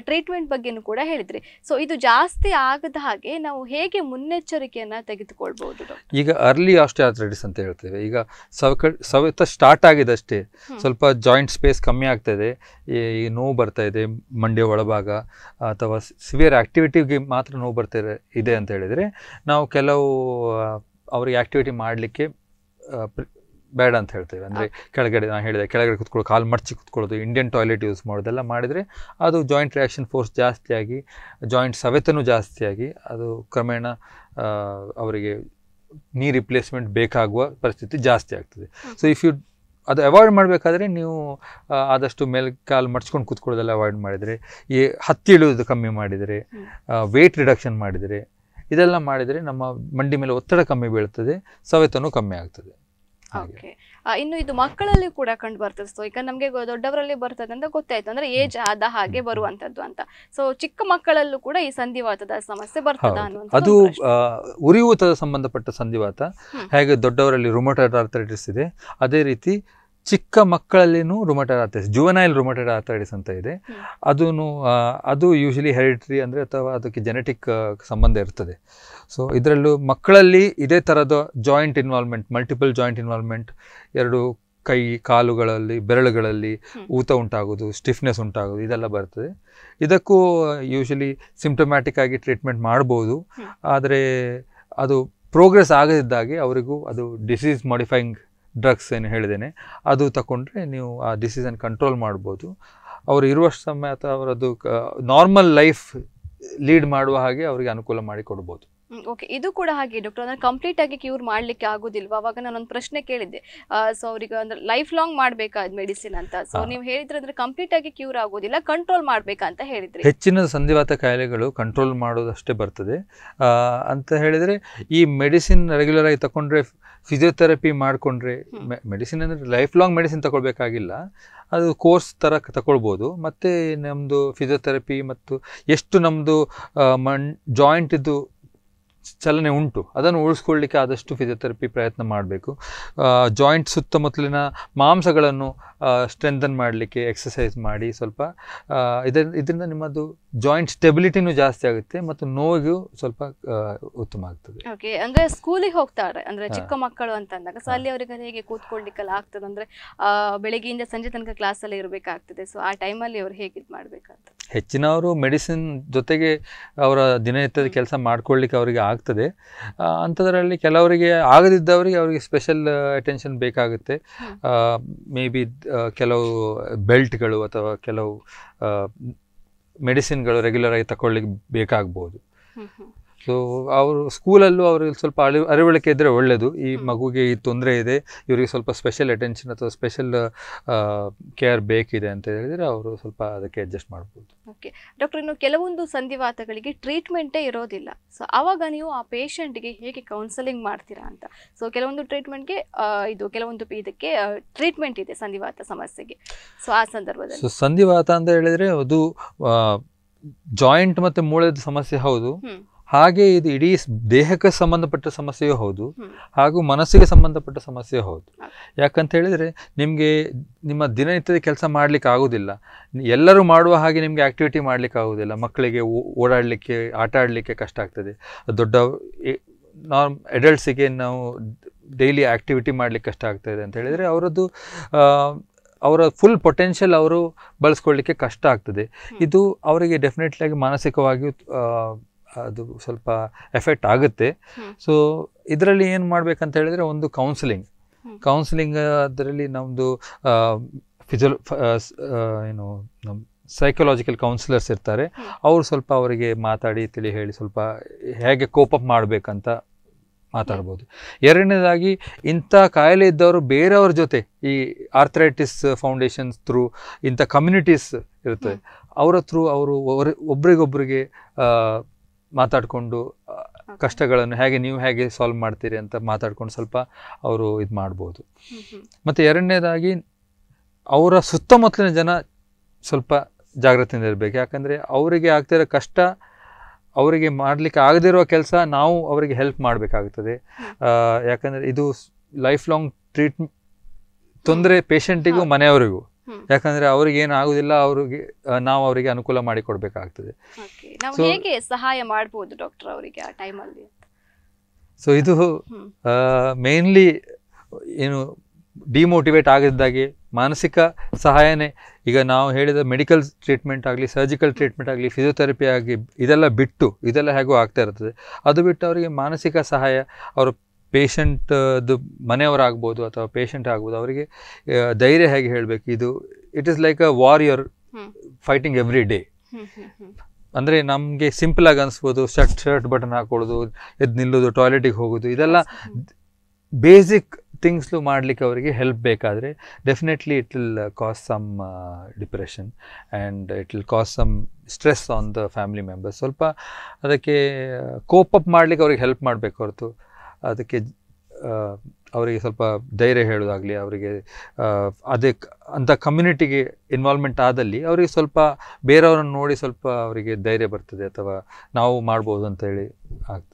ಟ್ರೀಟ್ಮೆಂಟ್ ಬಗ್ಗೆನೂ ಕೂಡ ಹೇಳಿದ್ರಿ. ಸೊ ಇದು ಜಾಸ್ತಿ ಆಗದ ಹಾಗೆ ನಾವು ಹೇಗೆ ಮುನ್ನೆಚ್ಚರಿಕೆಯನ್ನು ತೆಗೆದುಕೊಳ್ಬಹುದು ಈಗ ಅರ್ಲಿ ಆರ್ಥರೈಟಿಸ್ ಅಂತ ಹೇಳ್ತೇವೆ. ಈಗ ಸವಕ ಸವೆತ ಸ್ಟಾರ್ಟ್ ಆಗಿದಷ್ಟೇ ಅಷ್ಟೇ. ಸ್ವಲ್ಪ ಜಾಯಿಂಟ್ ಸ್ಪೇಸ್ ಕಮ್ಮಿ ಆಗ್ತಾ ಇದೆ ಈ ನೋವು ಬರ್ತಾ ಇದೆ ಮಂಡ್ಯ ಒಳಭಾಗ ಅಥವಾ ಸಿವಿಯರ್ ಆ್ಯಕ್ಟಿವಿಟಿಗೆ ಮಾತ್ರ ನೋವು ಬರ್ತಾ ಇದೆ- ಇದೆ ಅಂತ ಹೇಳಿದರೆ ನಾವು ಕೆಲವು ಅವ್ರಿಗೆ ಅವರಿಗೆ ಆ್ಯಕ್ಟಿವಿಟಿ ಮಾಡಲಿಕ್ಕೆ ಬೇಡ ಅಂತ ಹೇಳ್ತೇವೆ. ಅಂದರೆ ಕೆಳಗಡೆ ನಾನು ಹೇಳಿದೆ ಕೆಳಗಡೆ ಕುತ್ಕೊಳ್ಳೋ ಕಾಲು ಮಡಚಿ ಕುತ್ಕೊಳ್ಳೋದು ಇಂಡಿಯನ್ ಟಾಯ್ಲೆಟ್ ಯೂಸ್ ಮಾಡೋದೆಲ್ಲ ಮಾಡಿದರೆ ಅದು ಜಾಯಿಂಟ್ ರಿಯಾಕ್ಷನ್ ಫೋರ್ಸ್ ಜಾಸ್ತಿಯಾಗಿ ಜಾಯಿಂಟ್ ಸವೆತನೂ ಜಾಸ್ತಿಯಾಗಿ ಅದು ಕ್ರಮೇಣ ಅವರಿಗೆ ನೀ ರಿಪ್ಲೇಸ್ಮೆಂಟ್ ಬೇಕಾಗುವ ಪರಿಸ್ಥಿತಿ ಜಾಸ್ತಿ ಆಗ್ತದೆ. ಸೊ ಇಫ್ ಯು ಅದು ಅವಾಯ್ಡ್ ಮಾಡಬೇಕಾದ್ರೆ ನೀವು ಆದಷ್ಟು ಮೇಲೆ ಕಾಲು ಮಡ್ಚ್ಕೊಂಡು ಕುತ್ಕೊಳ್ಳೋದೆಲ್ಲ ಅವಾಯ್ಡ್ ಮಾಡಿದರೆ ಈ ಹತ್ತಿ ಇಳಿಯೋದು ಕಮ್ಮಿ ಮಾಡಿದರೆ. ವೆಯ್ಟ್ ರಿಡಕ್ಷನ್ ಮಾಡಿದರೆ ಇದೆಲ್ಲ ಮಾಡಿದರೆ ನಮ್ಮ ಮಂಡಿ ಮೇಲೆ ಒತ್ತಡ ಕಮ್ಮಿ ಬೀಳ್ತದೆ ಸವೆತನೂ ಕಮ್ಮಿ ಆಗ್ತದೆ. ಓಕೆ ಇನ್ನು ಇದು ಮಕ್ಕಳಲ್ಲಿ ಕೂಡ ಕಂಡು ಬರ್ತದೆ ಸೊ ಈಗ ನಮಗೆ ದೊಡ್ಡವರಲ್ಲಿ ಬರ್ತದೆ ಅಂತ ಗೊತ್ತಾಯ್ತು. ಅಂದ್ರೆ ಏಜ್ ಆದ ಹಾಗೆ ಬರುವಂತದ್ದು ಅಂತ. ಸೊ ಚಿಕ್ಕ ಮಕ್ಕಳಲ್ಲೂ ಕೂಡ ಈ ಸಂಧಿವಾತದ ಸಮಸ್ಯೆ ಬರ್ತದ. ಅದು ಉರಿಯೂತದ ಸಂಬಂಧಪಟ್ಟ ಸಂಧಿವಾತ. ಹಾಗೆ ದೊಡ್ಡವರಲ್ಲಿ ರುಮಟೈಡ್ ಆರ್ಥರೈಟಿಸ್ ಇದೆ. ಅದೇ ರೀತಿ ಚಿಕ್ಕ ಮಕ್ಕಳಲ್ಲಿನೂ rheumatoid arthritis juvenile rheumatoid arthritis ಅಂತ ಇದೆ. ಅದೂ ಅದು ಯೂಶಲಿ ಹೆರಿಟ್ರಿ ಅಂದರೆ ಅಥವಾ ಅದಕ್ಕೆ ಜೆನೆಟಿಕ್ ಸಂಬಂಧ ಇರ್ತದೆ. ಸೊ ಇದರಲ್ಲೂ ಮಕ್ಕಳಲ್ಲಿ ಇದೇ ಥರದ joint involvement multiple joint involvement ಎರಡು ಕೈ ಕಾಲುಗಳಲ್ಲಿ ಬೆರಳುಗಳಲ್ಲಿ. ಊತ ಉಂಟಾಗೋದು ಸ್ಟಿಫ್ನೆಸ್ ಉಂಟಾಗೋದು ಇದೆಲ್ಲ ಬರ್ತದೆ ಇದಕ್ಕೂ ಯೂಶಲಿ ಸಿಂಪ್ಟಮ್ಯಾಟಿಕ್ ಆಗಿ ಟ್ರೀಟ್ಮೆಂಟ್ ಮಾಡ್ಬೋದು. ಆದರೆ ಅದು ಪ್ರೋಗ್ರೆಸ್ ಆಗದಿದ್ದಾಗೆ ಅವರಿಗೂ ಅದು ಡಿಸೀಸ್ ಮಾಡಿಫೈಯಿಂಗ್ ಡ್ರಗ್ಸ್ ಏನು ಹೇಳಿದ್ದೇನೆ ಅದು ತಗೊಂಡ್ರೆ ನೀವು ಆ ಡಿಸೀಸನ್ನು ಕಂಟ್ರೋಲ್ ಮಾಡ್ಬೋದು ಅವರು ಇರುವಷ್ಟು ಸಮಯ ಅಥವಾ ಅವರದ್ದು ನಾರ್ಮಲ್ ಲೈಫ್ ಲೀಡ್ ಮಾಡುವ ಹಾಗೆ ಅವರಿಗೆ ಅನುಕೂಲ ಮಾಡಿ ಕೊಡ್ಬೋದು ಓಕೆ ಇದು ಕೂಡ ಹಾಗೆ ಡಾಕ್ಟರ್ ಅಂದ್ರೆ ಕಂಪ್ಲೀಟ್ ಆಗಿ ಕ್ಯೂರ್ ಮಾಡ್ಲಿಕ್ಕೆ ಆಗೋದಿಲ್ವಾ? ಅವಾಗ ನಾನೊಂದು ಪ್ರಶ್ನೆ ಕೇಳಿದ್ದೆ. ಸೊ ಅವ್ರಿಗೆ ಅಂದ್ರೆ ಲೈಫ್ ಲಾಂಗ್ ಮಾಡ್ಬೇಕಾದ್ ಮೆಡಿಸಿನ್ ಅಂತ. ಸೊ ನೀವು ಹೇಳಿದ್ರೆ ಅಂದ್ರೆ ಕಂಪ್ಲೀಟ್ ಆಗಿ ಕ್ಯೂರ್ ಆಗೋದಿಲ್ಲ ಕಂಟ್ರೋಲ್ ಮಾಡ್ಬೇಕಂತ ಹೇಳಿದ್ರಿ. ಹೆಚ್ಚಿನ ಸಂಧಿವಾತ ಕಾಯಿಲೆಗಳು ಕಂಟ್ರೋಲ್ ಮಾಡೋದಷ್ಟೇ ಬರ್ತದೆ. ಅಂತ ಹೇಳಿದ್ರೆ ಈ ಮೆಡಿಸಿನ್ ರೆಗ್ಯುಲರ್ ಆಗಿ ತಗೊಂಡ್ರೆ ಫಿಸಿಯೋಥೆರಪಿ ಮಾಡಿಕೊಂಡ್ರೆ ಮೆಡಿಸಿನ್ ಅಂದರೆ ಲೈಫ್ ಲಾಂಗ್ ಮೆಡಿಸಿನ್ ತಗೊಳ್ಬೇಕಾಗಿಲ್ಲ ಅದು ಕೋರ್ಸ್ ಥರ ತಗೊಳ್ಬೋದು ಮತ್ತು ನಮ್ಮದು ಫಿಸಿಯೋಥೆರಪಿ ಮತ್ತು ಎಷ್ಟು ನಮ್ಮದು ಮಣ್ ಜಾಯಿಂಟಿದ್ದು ಚಲನೆ ಉಂಟು. ಅದನ್ನು ಉಳಿಸ್ಕೊಳ್ಳಿಕ್ಕೆ ಆದಷ್ಟು ಫಿಸಿಯೋಥೆರಪಿ ಪ್ರಯತ್ನ ಮಾಡಬೇಕು. ಜಾಯಿಂಟ್ ಸುತ್ತಮುತ್ತಲಿನ ಮಾಂಸಗಳನ್ನು ಸ್ಟ್ರೆಂಥನ್ ಮಾಡಲಿಕ್ಕೆ ಎಕ್ಸಸೈಸ್ ಮಾಡಿ ಸ್ವಲ್ಪ ಇದರ ಇದರಿಂದ ನಿಮ್ಮದು ಜಾಯಿಂಟ್ ಸ್ಟೆಬಿಲಿಟಿನೂ ಜಾಸ್ತಿ ಆಗುತ್ತೆ ಮತ್ತು ನೋವಿಗೂ ಸ್ವಲ್ಪ ಉತ್ತಮ ಆಗ್ತದೆ. ಓಕೆ ಅಂದ್ರೆ ಸ್ಕೂಲಿಗೆ ಹೋಗ್ತಾರೆ. ಅಂದ್ರೆ ಚಿಕ್ಕ ಮಕ್ಕಳು ಅಂತ ಅಂದಾಗ ಸೊ ಅಲ್ಲಿ ಅವರಿಗೆ ಹೇಗೆ ಕೂತ್ಕೊಳ್ಳಿಕ್ಕೆಲ್ಲ ಆಗ್ತದೆ? ಅಂದರೆ ಬೆಳಗ್ಗೆಯಿಂದ ಸಂಜೆ ತನಕ ಕ್ಲಾಸಲ್ಲಿ ಇರಬೇಕಾಗ್ತದೆ. ಸೊ ಆ ಟೈಮಲ್ಲಿ ಅವರು ಹೇಗೆ ಇದು ಮಾಡಬೇಕಾಗ್ತದೆ? ಹೆಚ್ಚಿನವರು ಮೆಡಿಸಿನ್ ಜೊತೆಗೆ ಅವರ ದಿನನಿತ್ಯದ ಕೆಲಸ ಮಾಡ್ಕೊಳ್ಳಿಕ್ಕೆ ಅವರಿಗೆ ಆಗ್ತದೆ. ಅಂಥದ್ರಲ್ಲಿ ಕೆಲವರಿಗೆ ಆಗದಿದ್ದವರಿಗೆ ಅವರಿಗೆ ಸ್ಪೆಷಲ್ ಅಟೆನ್ಷನ್ ಬೇಕಾಗುತ್ತೆ. ಮೇ ಬಿ ಕೆಲವು ಬೆಲ್ಟ್ಗಳು ಅಥವಾ ಕೆಲವು ಮೆಡಿಸಿನ್ಗಳು ರೆಗ್ಯುಲರ್ ಆಗಿ ತಗೊಳ್ಳಿಕ್ಕೆ ಬೇಕಾಗ್ಬೋದು. ಸೊ ಅವರು ಸ್ಕೂಲಲ್ಲೂ ಅವ್ರಿಗೆ ಸ್ವಲ್ಪ ಅಳಿ ಅರಿವಳಿಕೆ ಇದ್ದರೆ ಒಳ್ಳೆಯದು ಈ. ಮಗುಗೆ ಈ ತೊಂದರೆ ಇದೆ ಇವರಿಗೆ ಸ್ವಲ್ಪ ಸ್ಪೆಷಲ್ ಅಟೆನ್ಷನ್ ಅಥವಾ ಸ್ಪೆಷಲ್ ಕೇರ್ ಬೇಕಿದೆ ಅಂತ ಹೇಳಿದರೆ ಅವರು ಸ್ವಲ್ಪ ಅದಕ್ಕೆ ಅಡ್ಜಸ್ಟ್ ಮಾಡ್ಬೋದು. ಓಕೆ ಡಾಕ್ಟರ್ ಇನ್ನು ಕೆಲವೊಂದು ಸಂಧಿವಾತಗಳಿಗೆ ಟ್ರೀಟ್ಮೆಂಟೇ ಇರೋದಿಲ್ಲ. ಸೊ ಆವಾಗ ನೀವು ಆ ಪೇಷಂಟ್ಗೆ ಹೇಗೆ ಕೌನ್ಸಲಿಂಗ್ ಮಾಡ್ತೀರಾ ಅಂತ? ಸೊ ಕೆಲವೊಂದು ಟ್ರೀಟ್ಮೆಂಟ್ಗೆ ಇದು ಕೆಲವೊಂದು ಇದಕ್ಕೆ ಟ್ರೀಟ್ಮೆಂಟ್ ಇದೆ ಸಂಧಿವಾತ ಸಮಸ್ಯೆಗೆ. ಸೊ ಆ ಸಂದರ್ಭದಲ್ಲಿ. ಸೊ ಸಂಧಿವಾತ ಅಂತ ಹೇಳಿದರೆ ಅದು ಜಾಯಿಂಟ್ ಮತ್ತು ಮೂಳೆದ ಸಮಸ್ಯೆ ಹೌದು. ಹಾಗೆ ಇದು ಇಡೀ ದೇಹಕ್ಕೆ ಸಂಬಂಧಪಟ್ಟ ಸಮಸ್ಯೆಯೂ ಹೌದು. ಹಾಗೂ ಮನಸ್ಸಿಗೆ ಸಂಬಂಧಪಟ್ಟ ಸಮಸ್ಯೆ ಹೌದು. ಯಾಕಂತ ಹೇಳಿದರೆ ನಿಮಗೆ ನಿಮ್ಮ ದಿನನಿತ್ಯದ ಕೆಲಸ ಮಾಡಲಿಕ್ಕೆ ಆಗೋದಿಲ್ಲ. ಎಲ್ಲರೂ ಮಾಡುವ ಹಾಗೆ ನಿಮಗೆ ಆ್ಯಕ್ಟಿವಿಟಿ ಮಾಡಲಿಕ್ಕೆ ಆಗೋದಿಲ್ಲ. ಮಕ್ಕಳಿಗೆ ಓ- ಓಡಾಡಲಿಕ್ಕೆ ಆಟ ಆಡಲಿಕ್ಕೆ ಕಷ್ಟ ಆಗ್ತದೆ. ದೊಡ್ಡ ನಾರ್ಮ್ ಅಡಲ್ಟ್ಸಿಗೆ ನಾವು ಡೈಲಿ ಆ್ಯಕ್ಟಿವಿಟಿ ಮಾಡಲಿಕ್ಕೆ ಕಷ್ಟ ಆಗ್ತದೆ ಅಂತ ಹೇಳಿದರೆ ಅವರದ್ದು ಅವರ ಫುಲ್ ಪೊಟೆನ್ಷಿಯಲ್ ಅವರು ಬಳಸ್ಕೊಳ್ಳಿಕ್ಕೆ ಕಷ್ಟ ಆಗ್ತದೆ. ಇದು ಅವರಿಗೆ ಡೆಫಿನೆಟ್ಲಿ ಆಗಿ ಮಾನಸಿಕವಾಗಿಯೂ ಅದು ಸ್ವಲ್ಪ ಎಫೆಕ್ಟ್ ಆಗುತ್ತೆ. ಸೊ ಇದರಲ್ಲಿ ಏನು ಮಾಡ್ಬೇಕಂತ ಹೇಳಿದರೆ ಒಂದು ಕೌನ್ಸಿಲಿಂಗ್. ಕೌನ್ಸಿಲಿಂಗ್ ಅದರಲ್ಲಿ ನಮ್ಮದು ಫಿಸಿಯೋ ಏನು ನಮ್ಮ ಸೈಕಲಾಜಿಕಲ್ ಕೌನ್ಸಿಲರ್ಸ್ ಇರ್ತಾರೆ. ಅವರು ಸ್ವಲ್ಪ ಅವರಿಗೆ ಮಾತಾಡಿ ತಿಳಿ ಹೇಳಿ ಸ್ವಲ್ಪ ಹೇಗೆ ಕೋಪಪ್ ಮಾಡಬೇಕಂತ ಮಾತಾಡ್ಬೋದು. ಎರಡನೇದಾಗಿ ಇಂಥ ಕಾಯಿಲೆ ಇದ್ದವರು ಬೇರೆಯವ್ರ ಜೊತೆ ಈ ಆರ್ಥರೈಟಿಸ್ ಫೌಂಡೇಶನ್ಸ್ ಥ್ರೂ ಇಂಥ ಕಮ್ಯುನಿಟೀಸ್ ಇರುತ್ತೆ. ಅವರ ಥ್ರೂ ಅವರು ಒಬ್ರಿಗೊಬ್ರಿಗೆ ಮಾತಾಡಿಕೊಂಡು ಕಷ್ಟಗಳನ್ನು ಹೇಗೆ ನೀವು ಹೇಗೆ ಸಾಲ್ವ್ ಮಾಡ್ತೀರಿ ಅಂತ ಮಾತಾಡ್ಕೊಂಡು ಸ್ವಲ್ಪ ಅವರು ಇದು ಮಾಡ್ಬೋದು. ಮತ್ತು ಎರಡನೇದಾಗಿ ಅವರ ಸುತ್ತಮುತ್ತಲಿನ ಜನ ಸ್ವಲ್ಪ ಜಾಗ್ರತೆಯಿಂದ ಇರಬೇಕು. ಯಾಕಂದರೆ ಅವರಿಗೆ ಆಗ್ತಿರೋ ಕಷ್ಟ ಅವರಿಗೆ ಮಾಡಲಿಕ್ಕೆ ಆಗದಿರುವ ಕೆಲಸ ನಾವು ಅವರಿಗೆ ಹೆಲ್ಪ್ ಮಾಡಬೇಕಾಗ್ತದೆ. ಯಾಕಂದರೆ ಇದು ಲೈಫ್ ಲಾಂಗ್ ಟ್ರೀಟ್ ತೊಂದರೆ ಪೇಷಂಟಿಗೂ. ಮನೆಯವರಿಗೂ. ಯಾಕಂದರೆ ಅವ್ರಿಗೆ ಏನು ಆಗುದಿಲ್ಲ ಅವ್ರಿಗೆ ನಾವು ಅವರಿಗೆ ಅನುಕೂಲ ಮಾಡಿ ಕೊಡಬೇಕಾಗ್ತದೆ. ನಾವು ಹೇಗೆ ಸಹಾಯ ಮಾಡಬಹುದು ಡಾಕ್ಟರ್ ಅವರಿಗೆ ಆ ಟೈಮಲ್ಲಿ ಸೊ ಇದು ಮೇನ್ಲಿ ಏನು ಡಿಮೋಟಿವೇಟ್ ಆಗಿದ್ದಾಗೆ ಮಾನಸಿಕ ಸಹಾಯನೇ. ಈಗ ನಾವು ಹೇಳಿದ ಮೆಡಿಕಲ್ ಟ್ರೀಟ್ಮೆಂಟ್ ಆಗಲಿ ಸರ್ಜಿಕಲ್ ಟ್ರೀಟ್ಮೆಂಟ್ ಆಗಲಿ ಫಿಸಿಯೋಥೆರಪಿ ಆಗಲಿ ಇದೆಲ್ಲ ಬಿಟ್ಟು ಇದೆಲ್ಲ ಹೇಗೂ ಆಗ್ತಾ ಇರ್ತದೆ. ಅದು ಬಿಟ್ಟು ಅವರಿಗೆ ಮಾನಸಿಕ ಸಹಾಯ ಅವರ ಪೇಷಂಟ್ದು ಮನೆಯವರಾಗ್ಬೋದು ಅಥವಾ ಪೇಷಂಟ್ ಆಗ್ಬೋದು ಅವರಿಗೆ ಧೈರ್ಯ ಹೇಗೆ ಹೇಳಬೇಕು? ಇದು it is like a warrior fighting every day ಅಂದ್ರೆ ನಮ್ಗೆ ಸಿಂಪಲ್ ಆಗಿ ಅನಿಸ್ಬೋದು ಶರ್ಟ್ ಶರ್ಟ್ ಬಟನ್ ಹಾಕೊಳ್ಳೋದು ಎದ್ದು ನಿಲ್ಲೋದು ಟಾಯ್ಲೆಟಿಗೆ ಹೋಗೋದು ಇದೆಲ್ಲ. ಬೇಸಿಕ್ ಥಿಂಗ್ಸ್ಲು ಮಾಡಲಿಕ್ಕೆ ಅವರಿಗೆ ಹೆಲ್ಪ್ ಬೇಕಾದರೆ definitely it will cause some depression and it will cause some stress on the family members ಸ್ವಲ್ಪ ಅದಕ್ಕೆ ಕೋಪ್ ಅಪ್ ಮಾಡಲಿಕ್ಕೆ ಅವ್ರಿಗೆ ಹೆಲ್ಪ್ ಮಾಡಬೇಕು ಹೊರತು. ಅದಕ್ಕೆ ಅವರಿಗೆ ಸ್ವಲ್ಪ ಧೈರ್ಯ ಹೇಳೋದಾಗಲಿ ಅವರಿಗೆ ಅದೇ ಅಂಥ ಕಮ್ಯುನಿಟಿಗೆ ಇನ್ವಾಲ್ವ್ಮೆಂಟ್ ಆದಲ್ಲಿ ಅವರಿಗೆ ಸ್ವಲ್ಪ ಬೇರೆಯವ್ರನ್ನ ನೋಡಿ ಸ್ವಲ್ಪ ಅವರಿಗೆ ಧೈರ್ಯ ಬರ್ತದೆ ಅಥವಾ ನಾವು ಮಾಡ್ಬೋದು ಅಂತ ಹೇಳಿ ಆಗ್ತದೆ.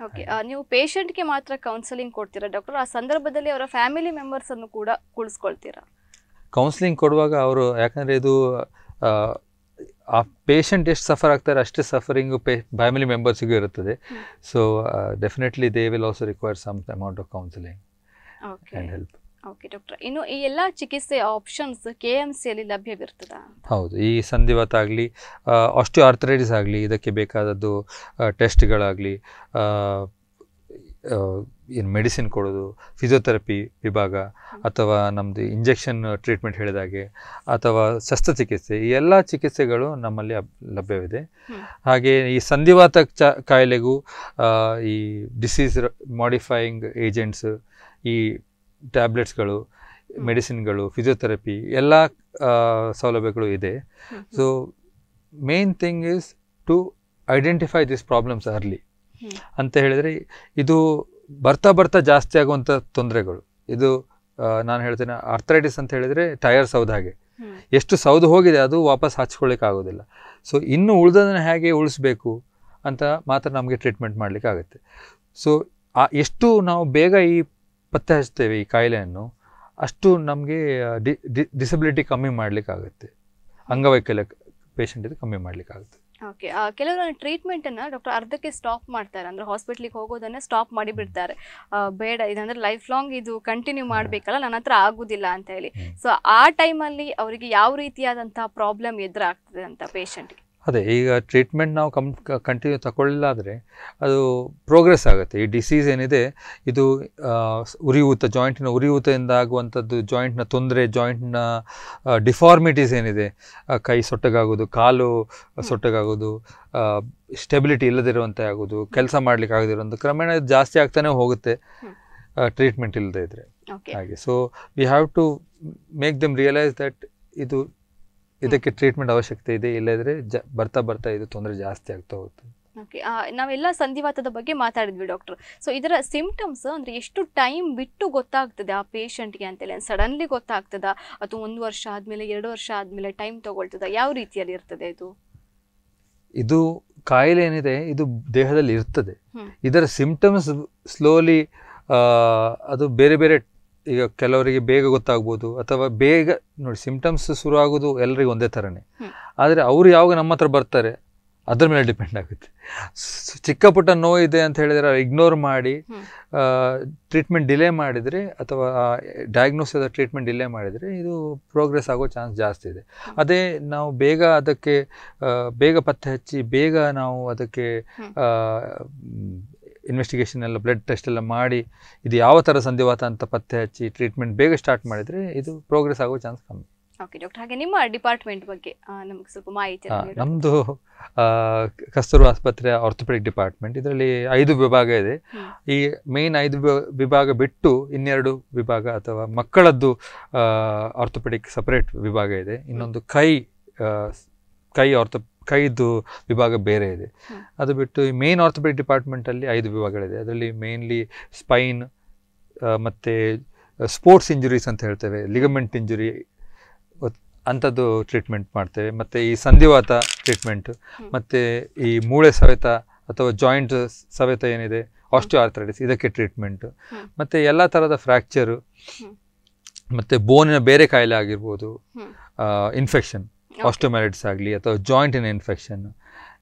ಓಕೆ ನೀವು ಪೇಷಂಟ್ಗೆ ಮಾತ್ರ ಕೌನ್ಸಿಲಿಂಗ್ ಕೊಡ್ತೀರಾ ಡಾಕ್ಟರ್ ಆ ಸಂದರ್ಭದಲ್ಲಿ ಅವರ ಫ್ಯಾಮಿಲಿ ಮೆಂಬರ್ಸ್ ಅನ್ನು ಕೂಡ ಕುಳಿಸ್ಕೊಳ್ತೀರಾ ಕೌನ್ಸಿಲಿಂಗ್ ಕೊಡುವಾಗ ಅವರು ಯಾಕಂದರೆ ಇದು ಆ, ಪೇಷಂಟ್ ಎಷ್ಟು ಸಫರ್ ಆಗ್ತಾರೆ ಅಷ್ಟೇ ಸಫರಿಂಗು ಪೇ ಫ್ಯಾಮಿಲಿ ಮೆಂಬರ್ಸಿಗೂ ಇರುತ್ತದೆ. So definitely they will also require some amount of counselling and help okay doctor ಇನ್ನು ಈ ಎಲ್ಲ ಚಿಕಿತ್ಸೆ ಆಪ್ಷನ್ಸ್ ಕೆ ಎಂ ಸಿಯಲ್ಲಿ ಲಭ್ಯವಿರ್ತದ ಹೌದು ಈ ಸಂಧಿವಾತ ಆಗಲಿ ಅಷ್ಟು ಆರ್ಥರೈಟಿಸ್ ಆಗಲಿ ಇದಕ್ಕೆ ಬೇಕಾದದ್ದು ಟೆಸ್ಟ್ಗಳಾಗಲಿ ಏನು ಮೆಡಿಸಿನ್ ಕೊಡೋದು ಫಿಸಿಯೋಥೆರಪಿ ವಿಭಾಗ ಅಥವಾ ನಮ್ಮದು ಇಂಜೆಕ್ಷನ್ ಟ್ರೀಟ್ಮೆಂಟ್ ಹೇಳಿದಾಗೆ ಅಥವಾ ಶಸ್ತ್ರಚಿಕಿತ್ಸೆ ಈ ಎಲ್ಲ ಚಿಕಿತ್ಸೆಗಳು ನಮ್ಮಲ್ಲಿ ಲಭ್ಯವಿದೆ. ಹಾಗೆ ಈ ಸಂಧಿವಾತ ಚ ಕಾಯಿಲೆಗೂ ಈ ಡಿಸೀಸ್ ಮಾಡಿಫೈಯಿಂಗ್ ಏಜೆಂಟ್ಸ್ ಈ ಟ್ಯಾಬ್ಲೆಟ್ಸ್ಗಳು ಮೆಡಿಸಿನ್ಗಳು ಫಿಸಿಯೋಥೆರಪಿ ಎಲ್ಲ ಸೌಲಭ್ಯಗಳು ಇದೆ. So main thing is to identify this problems early. ಅಂತ ಹೇಳಿದರೆ ಇದು ಬರ್ತಾ ಬರ್ತಾ ಜಾಸ್ತಿ ಆಗುವಂಥ ತೊಂದರೆಗಳು. ಇದು ನಾನು ಹೇಳ್ತೇನೆ ಆರ್ಥರೈಟಿಸ್ ಅಂತ ಹೇಳಿದರೆ ಟೈರ್ ಸೌದ ಹಾಗೆ. ಎಷ್ಟು ಸೌದು ಹೋಗಿದೆ ಅದು ವಾಪಸ್ ಹಚ್ಕೊಳ್ಳಿಕ್ಕೆ ಆಗೋದಿಲ್ಲ. ಸೊ ಇನ್ನು ಉಳಿದದನ್ನು ಹೇಗೆ ಉಳಿಸ್ಬೇಕು ಅಂತ ಮಾತ್ರ ನಮಗೆ ಟ್ರೀಟ್ಮೆಂಟ್ ಮಾಡಲಿಕ್ಕೆ ಆಗುತ್ತೆ. ಸೊ ಎಷ್ಟು ನಾವು ಬೇಗ ಈ ಪತ್ತೆ ಹಚ್ತೇವೆ ಈ ಕಾಯಿಲೆಯನ್ನು ಅಷ್ಟು ನಮಗೆ ಡಿಸಬಿಲಿಟಿ ಕಮ್ಮಿ ಮಾಡಲಿಕ್ಕಾಗುತ್ತೆ ಅಂಗವೈಕಲ್ಯ ಪೇಷಂಟ್ ಇದು ಕಮ್ಮಿ ಮಾಡಲಿಕ್ಕಾಗುತ್ತೆ ಓಕೆ ಕೆಲವರು ಟ್ರೀಟ್ಮೆಂಟ್ ಅನ್ನ ಡಾಕ್ಟರ್ ಅರ್ಧಕ್ಕೆ ಸ್ಟಾಪ್ ಮಾಡ್ತಾರೆ. ಅಂದ್ರೆ ಹಾಸ್ಪಿಟ್ಲಿಗೆ ಹೋಗೋದನ್ನ ಸ್ಟಾಪ್ ಮಾಡಿ ಬಿಡ್ತಾರೆ ಬೇಡ ಇದಂದ್ರೆ ಲೈಫ್ ಲಾಂಗ್ ಇದು ಕಂಟಿನ್ಯೂ ಮಾಡಬೇಕಲ್ಲ ನನ್ನ ಹತ್ರ ಆಗೋದಿಲ್ಲ ಅಂತ ಹೇಳಿ. ಸೊ ಆ ಟೈಮಲ್ಲಿ ಅವರಿಗೆ ಯಾವ ರೀತಿಯಾದಂಥ ಪ್ರಾಬ್ಲಮ್ ಎದುರಾಗ್ತದೆ ಅಂತ ಪೇಷಂಟ್ಗೆ ಅದೇ ಈಗ ಟ್ರೀಟ್ಮೆಂಟ್ ನಾವು ಕಮ್ ಕಂಟಿನ್ಯೂ ತಗೊಳ್ಳಿಲ್ಲ ಆದರೆ ಅದು ಪ್ರೋಗ್ರೆಸ್ ಆಗುತ್ತೆ. ಈ ಡಿಸೀಸ್ ಏನಿದೆ ಇದು ಉರಿಯೂತ ಜಾಯಿಂಟಿನ ಉರಿಯೂತದಿಂದ ಆಗುವಂಥದ್ದು ಜಾಯಿಂಟ್ನ ತೊಂದರೆ ಜಾಯಿಂಟ್ನ ಡಿಫಾರ್ಮಿಟೀಸ್ ಏನಿದೆ ಕೈ ಸೊಟ್ಟಗಾಗೋದು ಕಾಲು ಸೊಟ್ಟಗಾಗೋದು ಸ್ಟೆಬಿಲಿಟಿ ಇಲ್ಲದಿರುವಂತೆ ಆಗೋದು ಕೆಲಸ ಮಾಡ್ಲಿಕ್ಕೆ ಆಗದಿರುವಂಥ ಕ್ರಮೇಣ ಜಾಸ್ತಿ ಆಗ್ತಾನೆ ಹೋಗುತ್ತೆ ಟ್ರೀಟ್ಮೆಂಟ್ ಇಲ್ಲದೆ ಇದ್ರೆ. ಓಕೆ ಹಾಗೆ. So we have to make them realise that ಇದು ಇದಕ್ಕೆ ಟ್ರೀಟ್ಮೆಂಟ್ ಅವಶ್ಯಕತೆ ಇದೆ ಇಲ್ಲದ್ರೆ ಬರ್ತಾ ಬರ್ತಾ ಇದು ತೊಂದರೆ ಜಾಸ್ತಿ ಆಗ್ತಾ ಹೋಗುತ್ತೆ. ಓಕೆ ನಾವೆಲ್ಲ ಸಂಧಿವಾತದ ಬಗ್ಗೆ ಮಾತಾಡಿದ್ವಿ ಡಾಕ್ಟರ್ ಸೊ ಇದರ ಸಿಂಪ್ಟಮ್ಸ್ ಅಂದ್ರೆ ಎಷ್ಟು ಟೈಮ್ ಬಿಟ್ಟು ಗೊತ್ತಾಗ್ತದೆ ಆ ಪೇಷಂಟ್ಗೆ ಅಂತೇಳಿ? ಸಡನ್ಲಿ ಗೊತ್ತಾಗ್ತದ? ಅಥವಾ ಒಂದು ವರ್ಷ ಆದ್ಮೇಲೆ ಎರಡು ವರ್ಷ ಆದ್ಮೇಲೆ ಟೈಮ್ ತಗೊಳ್ತದ? ಯಾವ ರೀತಿಯಲ್ಲಿ ಇರ್ತದೆ ಇದು? ಇದು ಕಾಯಿಲೆ ಏನಿದೆ ಇದು ದೇಹದಲ್ಲಿ ಇರ್ತದೆ. ಇದರ ಸಿಂಪ್ಟಮ್ಸ್ ಸ್ಲೋಲಿ ಅದು ಬೇರೆ ಬೇರೆ ಈಗ ಕೆಲವರಿಗೆ ಬೇಗ ಗೊತ್ತಾಗ್ಬೋದು ಅಥವಾ ಬೇಗ ನೋಡಿ ಸಿಂಪ್ಟಮ್ಸ್ ಶುರು ಆಗೋದು ಎಲ್ಲರಿಗೂ ಒಂದೇ ಥರನೇ. ಆದರೆ ಅವರು ಯಾವಾಗ ನಮ್ಮ ಹತ್ರ ಬರ್ತಾರೆ ಅದ್ರ ಮೇಲೆ ಡಿಪೆಂಡ್ ಆಗುತ್ತೆ. ಚಿಕ್ಕ ಪುಟ್ಟ ನೋವು ಇದೆ ಅಂತ ಹೇಳಿದರೆ ಇಗ್ನೋರ್ ಮಾಡಿ ಟ್ರೀಟ್ಮೆಂಟ್ ಡಿಲೇ ಮಾಡಿದರೆ ಅಥವಾ ಡಯಾಗ್ನೋಸ್ ಆದ ಟ್ರೀಟ್ಮೆಂಟ್ ಡಿಲೇ ಮಾಡಿದರೆ ಇದು ಪ್ರೋಗ್ರೆಸ್ ಆಗೋ ಚಾನ್ಸ್ ಜಾಸ್ತಿ ಇದೆ. ಅದೇ ನಾವು ಬೇಗ ಅದಕ್ಕೆ ಬೇಗ ಪತ್ತೆ ಹಚ್ಚಿ ಬೇಗ ನಾವು ಅದಕ್ಕೆ. ಇನ್ವೆಸ್ಟಿಗೇಷನ್ ಎಲ್ಲ ಬ್ಲಡ್ ಟೆಸ್ಟ್ ಎಲ್ಲ ಮಾಡಿ ಇದು ಯಾವ ಥರ ಸಂಧಿವಾತ ಅಂತ ಪತ್ತೆ ಹಚ್ಚಿ ಟ್ರೀಟ್ಮೆಂಟ್ ಬೇಗ ಸ್ಟಾರ್ಟ್ ಮಾಡಿದರೆ ಇದು ಪ್ರೋಗ್ರೆಸ್ ಆಗೋ ಚಾನ್ಸ್ ಕಮ್ಮಿ. ಓಕೆ ಡಾಕ್ಟರ್ ಹಾಗೆ ನಿಮ್ಮ ಡಿಪಾರ್ಟ್ಮೆಂಟ್ ಬಗ್ಗೆ ನಮ್ಗೆ ಸ್ವಲ್ಪ ಮಾಹಿತಿ ನಮ್ಮದು ಕಸ್ತೂರು ಆಸ್ಪತ್ರೆ ಆರ್ಥೋಪೆಡಿಕ್ ಡಿಪಾರ್ಟ್ಮೆಂಟ್ ಇದರಲ್ಲಿ ಐದು ವಿಭಾಗ ಇದೆ. ಈ ಮೇನ್ ಐದು ವಿಭಾಗ ಬಿಟ್ಟು ಇನ್ನೆರಡು ವಿಭಾಗ ಅಥವಾ ಮಕ್ಕಳದ್ದು ಆರ್ಥೋಪೆಡಿಕ್ ಸಪರೇಟ್ ವಿಭಾಗ ಇದೆ. ಇನ್ನೊಂದು ಕೈ ಕೈ ಆರ್ಥೋ ಕೈದು ವಿಭಾಗ ಬೇರೆ ಇದೆ. ಅದು ಬಿಟ್ಟು ಮೇನ್ ಆರ್ಥೋಪೆಡಿಕ್ ಡಿಪಾರ್ಟ್ಮೆಂಟಲ್ಲಿ ಐದು ವಿಭಾಗಗಳಿದೆ. ಅದರಲ್ಲಿ ಮೇನ್ಲಿ ಸ್ಪೈನ್ ಮತ್ತು ಸ್ಪೋರ್ಟ್ಸ್ ಇಂಜುರೀಸ್ ಅಂತ ಹೇಳ್ತೇವೆ. ಲಿಗಮೆಂಟ್ ಇಂಜುರಿ ಅಂಥದ್ದು ಟ್ರೀಟ್ಮೆಂಟ್ ಮಾಡ್ತೇವೆ. ಮತ್ತು ಈ ಸಂಧಿವಾತ ಟ್ರೀಟ್ಮೆಂಟು. ಮತ್ತು ಈ ಮೂಳೆ ಸವೆತ ಅಥವಾ ಜಾಯಿಂಟ್ ಸವೆತ ಏನಿದೆ ಆಸ್ಟಿಯೋ ಆರ್ಥರೈಟಿಸ್ ಇದಕ್ಕೆ ಟ್ರೀಟ್ಮೆಂಟು. ಮತ್ತು ಎಲ್ಲ ಥರದ ಫ್ರ್ಯಾಕ್ಚರು ಮತ್ತು ಬೋನಿನ ಬೇರೆ ಕಾಯಿಲೆ ಆಗಿರ್ಬೋದು ಇನ್ಫೆಕ್ಷನ್ ಆಸ್ಟೋಮ್ಯಾಲಿಟಿಸ್ ಆಗಲಿ ಅಥವಾ ಜಾಯಿಂಟಿನ ಇನ್ಫೆಕ್ಷನ್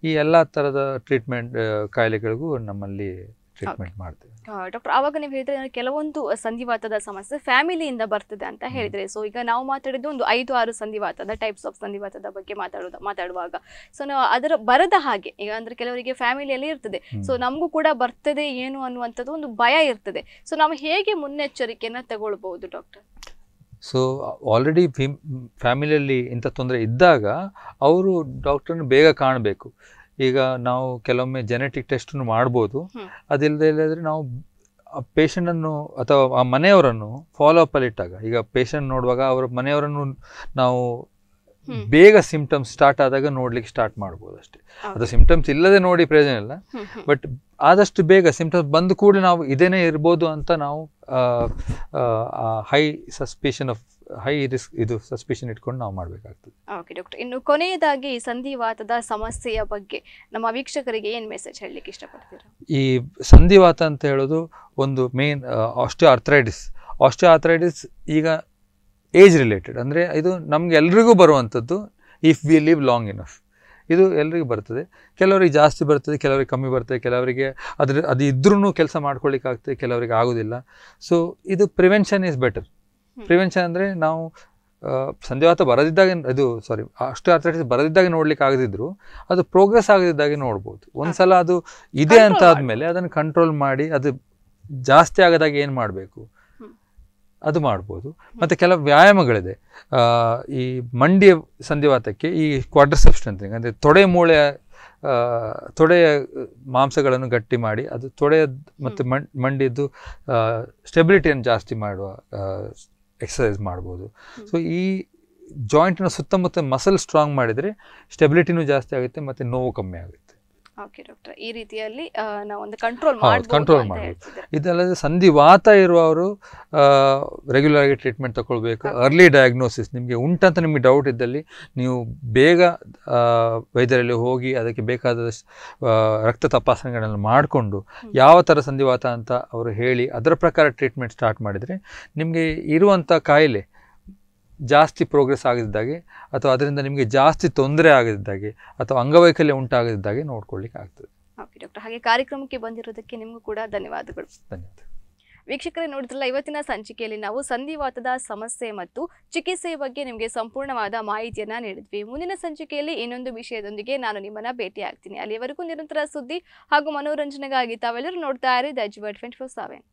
ಈ ಎಲ್ಲ ಥರದ ಟ್ರೀಟ್ಮೆಂಟ್ ಕಾಯಿಲೆಗಳಿಗೂ ನಮ್ಮಲ್ಲಿ ಟ್ರೀಟ್ಮೆಂಟ್ ಮಾಡ್ತೀವಿ. ಡಾಕ್ಟರ್ ಆವಾಗ ನೀವು ಹೇಳಿದ್ರೆ ಕೆಲವೊಂದು ಸಂಧಿವಾತದ ಸಮಸ್ಯೆ ಫ್ಯಾಮಿಲಿಯಿಂದ ಬರ್ತದೆ ಅಂತ ಹೇಳಿದ್ರೆ. ಸೊ ಈಗ ನಾವು ಮಾತಾಡಿದ್ದು ಒಂದು ಐದು ಆರು ಸಂಧಿವಾತದ ಟೈಪ್ಸ್ ಆಫ್ ಸಂಧಿವಾತದ ಬಗ್ಗೆ ಮಾತಾಡೋದು ಮಾತಾಡುವಾಗ. ಸೊ ನಾವು ಅದರ ಬರದ ಹಾಗೆ ಈಗ ಅಂದ್ರೆ ಕೆಲವರಿಗೆ ಫ್ಯಾಮಿಲಿಯಲ್ಲಿ ಇರ್ತದೆ. ಸೊ ನಮಗೂ ಕೂಡ ಬರ್ತದೆ ಏನು ಅನ್ನುವಂಥದ್ದು ಒಂದು ಭಯ ಇರ್ತದೆ. ಸೊ ನಾವು ಹೇಗೆ ಮುನ್ನೆಚ್ಚರಿಕೆಯನ್ನು ತಗೊಳ್ಬಹುದು ಡಾಕ್ಟರ್ ಸೊ ಆಲ್ರೆಡಿ ಫ್ಯಾಮಿಲಿಯಲ್ಲಿ ಇಂಥ ತೊಂದರೆ ಇದ್ದಾಗ ಅವರು ಡಾಕ್ಟ್ರನ್ನ ಬೇಗ ಕಾಣಬೇಕು ಈಗ ನಾವು ಕೆಲವೊಮ್ಮೆ ಜೆನೆಟಿಕ್ ಟೆಸ್ಟನ್ನು ಮಾಡ್ಬೋದು. ಅದಿಲ್ಲದೆ ಇಲ್ಲದ್ರೆ ನಾವು ಆ ಪೇಷಂಟನ್ನು ಅಥವಾ ಆ ಮನೆಯವರನ್ನು ಫಾಲೋ ಅಪ್ಪಲ್ಲಿ ಇಟ್ಟಾಗ ಈಗ ಪೇಷಂಟ್ ನೋಡುವಾಗ ಅವರ ಮನೆಯವರನ್ನು ನಾವು. ಬೇಗ ಸಿಂಪ್ಟಮ್ಸ್ ಸ್ಟಾರ್ಟ್ ಆದಾಗ ನೋಡ್ಲಿಕ್ಕೆ ಸ್ಟಾರ್ಟ್ ಮಾಡ್ಬೋದು ಅಷ್ಟೇ. ಅದು ಸಿಂಪ್ಟಮ್ಸ್ ಇಲ್ಲದೆ ನೋಡಿ ಪ್ರಯೋಜನ ಇಲ್ಲ. ಬಟ್ ಆದಷ್ಟು ಬೇಗ ಸಿಂಪ್ಟಮ್ಸ್ ಬಂದ ಕೂಡಲೇ ನಾವು ಇದೇನೇ ಇರ್ಬೋದು ಅಂತ ನಾವು high suspicion of high risk ಇದು ಸಸ್ಪೆಷನ್ ಇಟ್ಕೊಂಡು ನಾವು ಮಾಡಬೇಕಾಗ್ತದೆ. ಓಕೆ ಡಾಕ್ಟರ್ ಇನ್ನು ಕೊನೆಯದಾಗಿ ಸಂಧಿವಾತದ ಸಮಸ್ಯೆಯ ಬಗ್ಗೆ ನಮ್ಮ ವೀಕ್ಷಕರಿಗೆ ಏನ್ ಮೆಸೇಜ್ ಹೇಳಲಿಕ್ಕೆ ಇಷ್ಟಪಡ್ತೀರಾ? ಈ ಸಂಧಿವಾತ ಅಂತ ಹೇಳೋದು ಒಂದು main osteo arthritis osteo arthritis ಈಗ ಏಜ್ ರಿಲೇಟೆಡ್ ಅಂದರೆ ಇದು ನಮ್ಗೆ ಎಲ್ರಿಗೂ ಬರುವಂಥದ್ದು if we live long enough ಇದು ಎಲ್ರಿಗೂ ಬರ್ತದೆ. ಕೆಲವರಿಗೆ ಜಾಸ್ತಿ ಬರ್ತದೆ ಕೆಲವರಿಗೆ ಕಮ್ಮಿ ಬರ್ತದೆ ಕೆಲವರಿಗೆ ಅದ್ರ ಅದು ಇದ್ರೂ ಕೆಲಸ ಮಾಡ್ಕೊಳ್ಳಿಕ್ಕಾಗ್ತದೆ ಕೆಲವರಿಗೆ ಆಗೋದಿಲ್ಲ. ಸೊ ಇದು ಪ್ರಿವೆನ್ಷನ್ ಈಸ್ ಬೆಟರ್. ಪ್ರಿವೆನ್ಷನ್ ಅಂದರೆ ನಾವು ಆ, ಸಂಧಿವಾತ ಬರದಿದ್ದಾಗ ಇದು ಸಾರಿ ಅಷ್ಟು ಆರ್ಥರೈಟಿಸ್ ಬರದಿದ್ದಾಗ ನೋಡ್ಲಿಕ್ಕೆ ಆಗದಿದ್ರು ಅದು ಪ್ರೋಗ್ರೆಸ್ ಆಗದಿದ್ದಾಗೆ ನೋಡ್ಬೋದು. ಒಂದ್ಸಲ ಅದು ಇದೆ ಅಂತ ಆದ್ಮೇಲೆ ಅದನ್ನು ಕಂಟ್ರೋಲ್ ಮಾಡಿ ಅದು ಜಾಸ್ತಿ ಆಗದಾಗ ಏನು ಮಾಡಬೇಕು. ಅದು ಮಾಡ್ಬೋದು. ಮತ್ತು ಕೆಲವು ವ್ಯಾಯಾಮಗಳಿದೆ. ಈ ಮಂಡಿಯ ಸಂಧಿವಾತಕ್ಕೆ ಈ ಕ್ವಾಡ್ರ್ ಸ್ಟ್ರೆಂಥನಿಂಗ್ ಅಂದರೆ ತೊಡೆ ಮೂಳೆಯ ತೊಡೆಯ ಮಾಂಸಗಳನ್ನು ಗಟ್ಟಿ ಮಾಡಿ ಅದು ತೊಡೆಯ ಮತ್ತು ಮಂಡಿದ್ದು ಸ್ಟೆಬಿಲಿಟಿಯನ್ನು ಜಾಸ್ತಿ ಮಾಡುವ ಎಕ್ಸಸೈಸ್ ಮಾಡ್ಬೋದು. ಸೊ ಈ ಜಾಯಿಂಟಿನ ಸುತ್ತಮುತ್ತ ಮಸಲ್ ಸ್ಟ್ರಾಂಗ್ ಮಾಡಿದರೆ ಸ್ಟೆಬಿಲಿಟಿನೂ ಜಾಸ್ತಿ ಆಗುತ್ತೆ ಮತ್ತು ನೋವು ಕಮ್ಮಿ ಆಗುತ್ತೆ. Okay doctor. ಈ ರೀತಿಯಲ್ಲಿ ನಾವೊಂದು ನಾವು ಒಂದು ಕಂಟ್ರೋಲ್ ಮಾಡಬೇಕು ಇದಲ್ಲದೆ ಸಂಧಿವಾತ ಇರುವವರು ರೆಗ್ಯುಲರ್ ಆಗಿ ಟ್ರೀಟ್ಮೆಂಟ್ ತಗೊಳ್ಬೇಕು. ಅರ್ಲಿ ಡಯಾಗ್ನೋಸಿಸ್ ನಿಮಗೆ ಉಂಟಂತ ನಿಮಗೆ ಡೌಟ್ ಇದ್ದಲ್ಲಿ ನೀವು ಬೇಗ ವೈದ್ಯರಲ್ಲಿ ಹೋಗಿ ಅದಕ್ಕೆ ಬೇಕಾದ ರಕ್ತ ತಪಾಸಣೆಗಳನ್ನು ಮಾಡಿಕೊಂಡು ಯಾವ ಥರ ಸಂಧಿವಾತ ಅಂತ ಅವರು ಹೇಳಿ ಅದರ ಪ್ರಕಾರ ಟ್ರೀಟ್ಮೆಂಟ್ ಸ್ಟಾರ್ಟ್ ಮಾಡಿದರೆ ನಿಮಗೆ ಇರುವಂಥ ಕಾಯಿಲೆ ಜಾಸ್ತಿ ಪ್ರೋಗ್ರೆಸ್ ಆಗದಿದ್ದಾಗೆ ಅಥವಾ ಅದರಿಂದ ನಿಮಗೆ ಜಾಸ್ತಿ ತೊಂದರೆ ಆಗದಿದ್ದಾಗೆ ಅಥವಾ ಅಂಗವೈಕಲ್ಯ ಉಂಟಾಗದಿದ್ದಾಗೆ ನೋಡ್ಕೊಳ್ಳಿಕ್ಕೆ ಆಗ್ತದೆ. ಓಕೆ ಡಾಕ್ಟರ್ ಹಾಗೆ ಕಾರ್ಯಕ್ರಮಕ್ಕೆ ಬಂದಿರೋದಕ್ಕೆ ನಿಮಗೂ ಕೂಡ ಧನ್ಯವಾದಗಳು. ಧನ್ಯವಾದ. ವೀಕ್ಷಕರೇ ನೋಡಿದ್ರಲ್ಲ ಇವತ್ತಿನ ಸಂಚಿಕೆಯಲ್ಲಿ ನಾವು ಸಂಧಿವಾತದ ಸಮಸ್ಯೆ ಮತ್ತು ಚಿಕಿತ್ಸೆಯ ಬಗ್ಗೆ ನಿಮಗೆ ಸಂಪೂರ್ಣವಾದ ಮಾಹಿತಿಯನ್ನ ನೀಡಿದ್ವಿ. ಮುಂದಿನ ಸಂಚಿಕೆಯಲ್ಲಿ ಇನ್ನೊಂದು ವಿಷಯದೊಂದಿಗೆ ನಾನು ನಿಮ್ಮನ್ನ ಭೇಟಿ ಆಗ್ತೀನಿ ಅಲ್ಲಿವರೆಗೂ ನಿರಂತರ ಸುದ್ದಿ ಹಾಗೂ ಮನೋರಂಜನೆಗಾಗಿ ತಾವೆಲ್ಲರೂ ನೋಡ್ತಾ ಇರಿ. ದಜ್ವರ್ ಟ್ವೆಂಟಿ ಫೋರ್ ಸೆವೆನ್